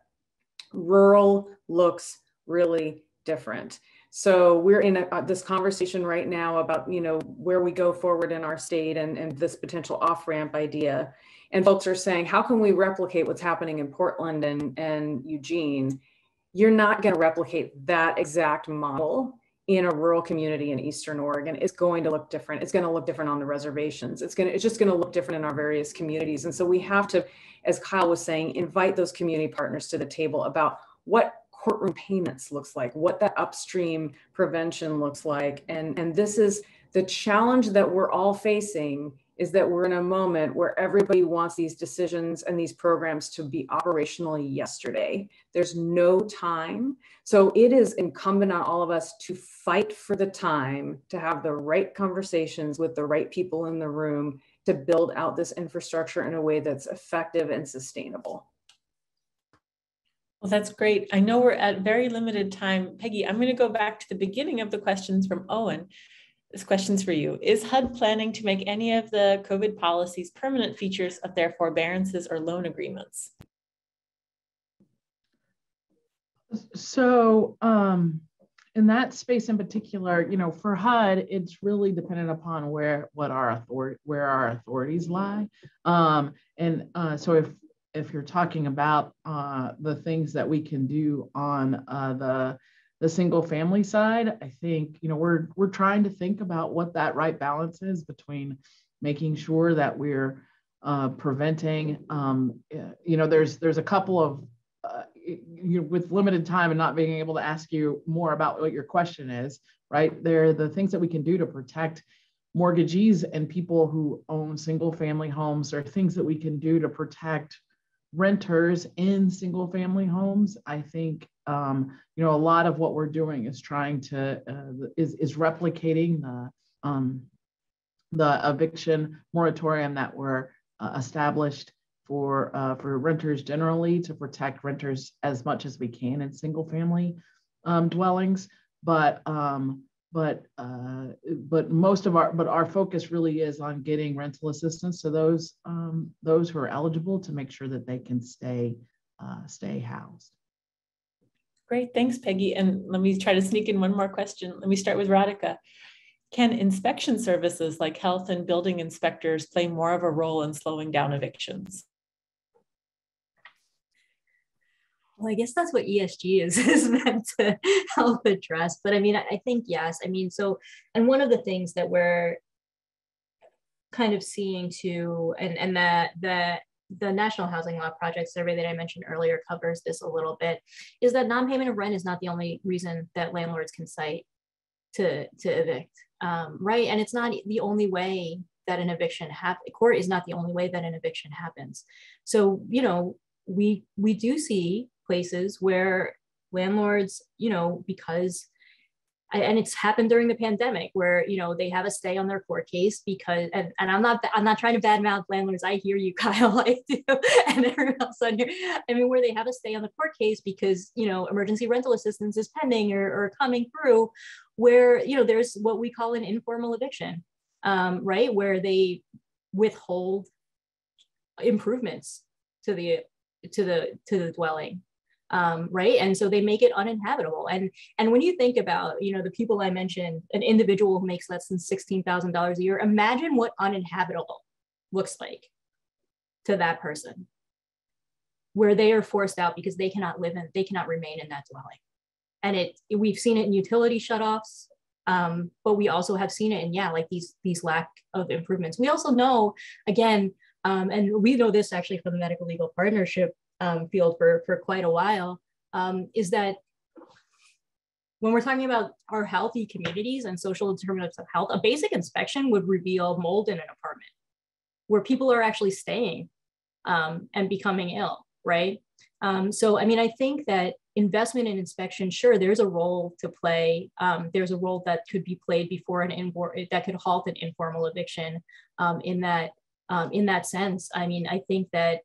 rural looks really different. So we're in a, uh, this conversation right now about, you know, where we go forward in our state and, and this potential off-ramp idea and folks are saying, how can we replicate what's happening in Portland and, and Eugene? You're not going to replicate that exact model in a rural community in Eastern Oregon. It's going to look different. It's going to look different on the reservations. It's going to, it's just going to look different in our various communities. And so we have to, as Kyle was saying, invite those community partners to the table about what courtroom payments looks like, what that upstream prevention looks like. And, and this is the challenge that we're all facing is that we're in a moment where everybody wants these decisions and these programs to be operational yesterday. There's no time. So it is incumbent on all of us to fight for the time to have the right conversations with the right people in the room to build out this infrastructure in a way that's effective and sustainable. Well, that's great. I know we're at very limited time. Peggy, I'm going to go back to the beginning of the questions from Owen. This question's for you. Is HUD planning to make any of the COVID policies permanent features of their forbearances or loan agreements? So um, in that space in particular, you know, for HUD, it's really dependent upon where what our authority where our authorities lie. Um, and uh, so if if you're talking about uh, the things that we can do on uh, the the single family side, I think, you know, we're we're trying to think about what that right balance is between making sure that we're uh, preventing, um, you know, there's there's a couple of uh, you with limited time and not being able to ask you more about what your question is, right? There are the things that we can do to protect mortgagees and people who own single family homes, or things that we can do to protect renters in single family homes. I think um, you know a lot of what we're doing is trying to uh, is is replicating the um, the eviction moratorium that were uh, established for uh, for renters generally to protect renters as much as we can in single family um, dwellings, but um, but uh, but most of our but our focus really is on getting rental assistance to those um, those who are eligible to make sure that they can stay uh, stay housed. Great, thanks, Peggy. And let me try to sneak in one more question. Let me start with Radhika. Can inspection services like health and building inspectors play more of a role in slowing down evictions? Well, I guess that's what ESG is, is meant to help address. But I mean, I, I think yes. I mean, so, and one of the things that we're kind of seeing too, and, and that the the National Housing Law Project survey that I mentioned earlier covers this a little bit, is that non-payment of rent is not the only reason that landlords can cite to, to evict, um, right? And it's not the only way that an eviction happens. Court is not the only way that an eviction happens. So, you know, we we do see places where landlords, you know, because and it's happened during the pandemic where you know they have a stay on their court case because and, and i'm not i'm not trying to badmouth landlords. I hear you kyle. I do. And everyone else on here. I mean where they have a stay on the court case because you know emergency rental assistance is pending or, or coming through where you know there's what we call an informal eviction um, right? Where they withhold improvements to the to the to the dwelling um, right and so they make it uninhabitable and and when you think about you know the people i mentioned an individual who makes less than $16000 a year imagine what uninhabitable looks like to that person where they are forced out because they cannot live in, they cannot remain in that dwelling. And it, we've seen it in utility shutoffs, um, but we also have seen it in, yeah, like these, these lack of improvements. We also know, again, um, and we know this actually from the medical legal partnership um, field for, for quite a while, um, is that when we're talking about our healthy communities and social determinants of health, a basic inspection would reveal mold in an apartment where people are actually staying um, and becoming ill, right? Um, so, I mean, I think that investment in inspection, sure, there's a role to play. Um, there's a role that could be played before an that could halt an informal eviction. Um, in that, um, in that sense, I mean, I think that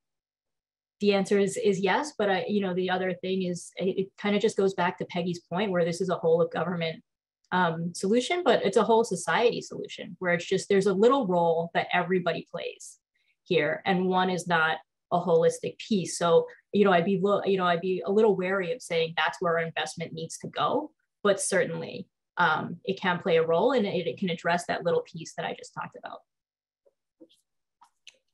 the answer is is yes. But I, you know, the other thing is it, it kind of just goes back to Peggy's point, where this is a whole of government um, solution, but it's a whole society solution where it's just there's a little role that everybody plays here, and one is not a holistic piece. So you know, I'd be you know I'd be a little wary of saying that's where our investment needs to go, but certainly um, it can play a role and it, it can address that little piece that I just talked about.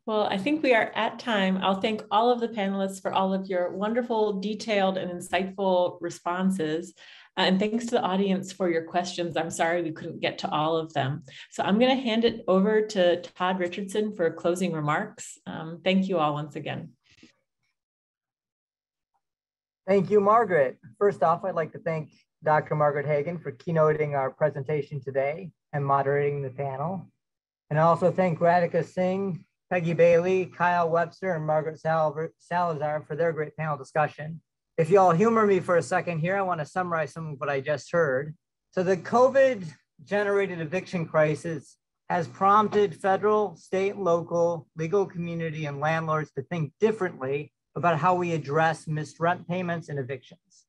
Well, I think we are at time. I'll thank all of the panelists for all of your wonderful, detailed, and insightful responses. Uh, and thanks to the audience for your questions. I'm sorry we couldn't get to all of them. So I'm going to hand it over to Todd Richardson for closing remarks. Um, thank you all once again. Thank you, Margaret. First off, I'd like to thank Dr. Margaret Hagan for keynoting our presentation today and moderating the panel. And I also thank Radhika Singh, Peggy Bailey, Kyle Webster, and Margaret Salazar for their great panel discussion. If you all humor me for a second here, I want to summarize some of what I just heard. So the COVID generated eviction crisis has prompted federal, state, local, legal community, and landlords to think differently about how we address missed rent payments and evictions.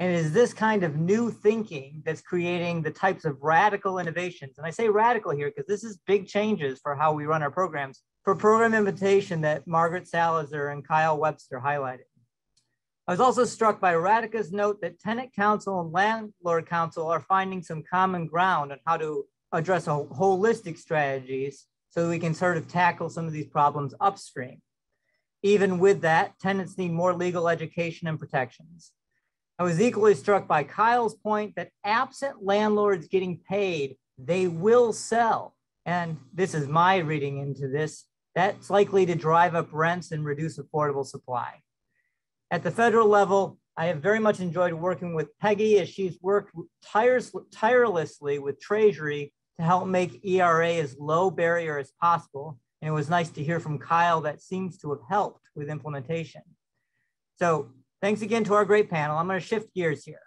And it is this kind of new thinking that's creating the types of radical innovations. And I say radical here because this is big changes for how we run our programs for program invitation that Margaret Salazar and Kyle Webster highlighted. I was also struck by Radhika's note that tenant counsel and landlord counsel are finding some common ground on how to address holistic strategies so we can sort of tackle some of these problems upstream. Even with that, tenants need more legal education and protections. I was equally struck by Kyle's point that absent landlords getting paid, they will sell. And this is my reading into this. That's likely to drive up rents and reduce affordable supply. At the federal level, I have very much enjoyed working with Peggy as she's worked tirelessly with Treasury to help make ERA as low barrier as possible. And it was nice to hear from Kyle that seems to have helped with implementation. So thanks again to our great panel. I'm gonna shift gears here.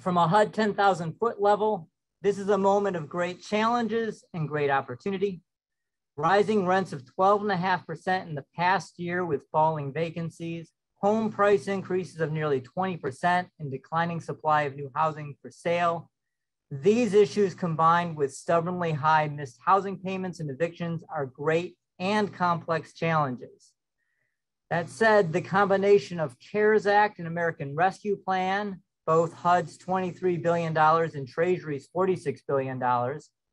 From a HUD 10,000 foot level, this is a moment of great challenges and great opportunity. Rising rents of 12.5% in the past year with falling vacancies home price increases of nearly 20% and declining supply of new housing for sale. These issues combined with stubbornly high missed housing payments and evictions are great and complex challenges. That said, the combination of CARES Act and American Rescue Plan, both HUD's $23 billion and Treasury's $46 billion,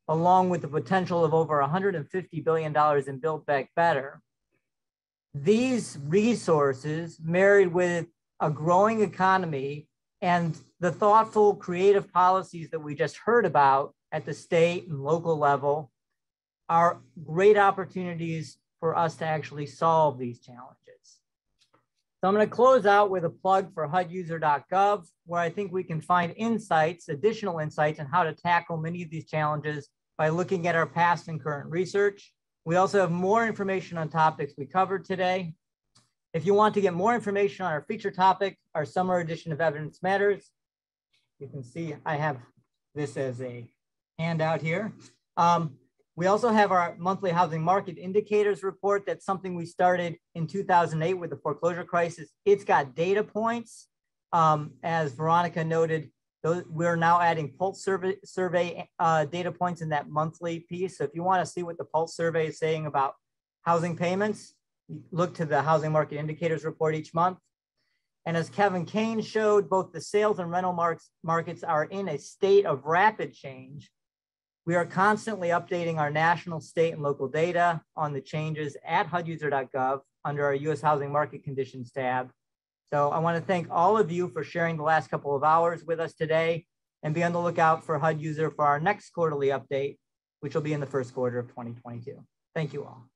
along with the potential of over $150 billion in Build Back Better, these resources married with a growing economy and the thoughtful creative policies that we just heard about at the state and local level are great opportunities for us to actually solve these challenges. So I'm going to close out with a plug for HUDuser.gov, where I think we can find insights, additional insights on how to tackle many of these challenges by looking at our past and current research. We also have more information on topics we covered today. If you want to get more information on our feature topic, our summer edition of Evidence Matters, you can see I have this as a handout here. Um, we also have our monthly housing market indicators report. That's something we started in 2008 with the foreclosure crisis. It's got data points. Um, as Veronica noted, those, we're now adding Pulse survey, survey uh, data points in that monthly piece. So if you want to see what the Pulse survey is saying about housing payments, look to the housing market indicators report each month. And as Kevin Kane showed, both the sales and rental marks, markets are in a state of rapid change. We are constantly updating our national, state, and local data on the changes at HUDuser.gov under our US Housing Market Conditions tab. So I want to thank all of you for sharing the last couple of hours with us today and be on the lookout for HUD user for our next quarterly update, which will be in the first quarter of 2022. Thank you all.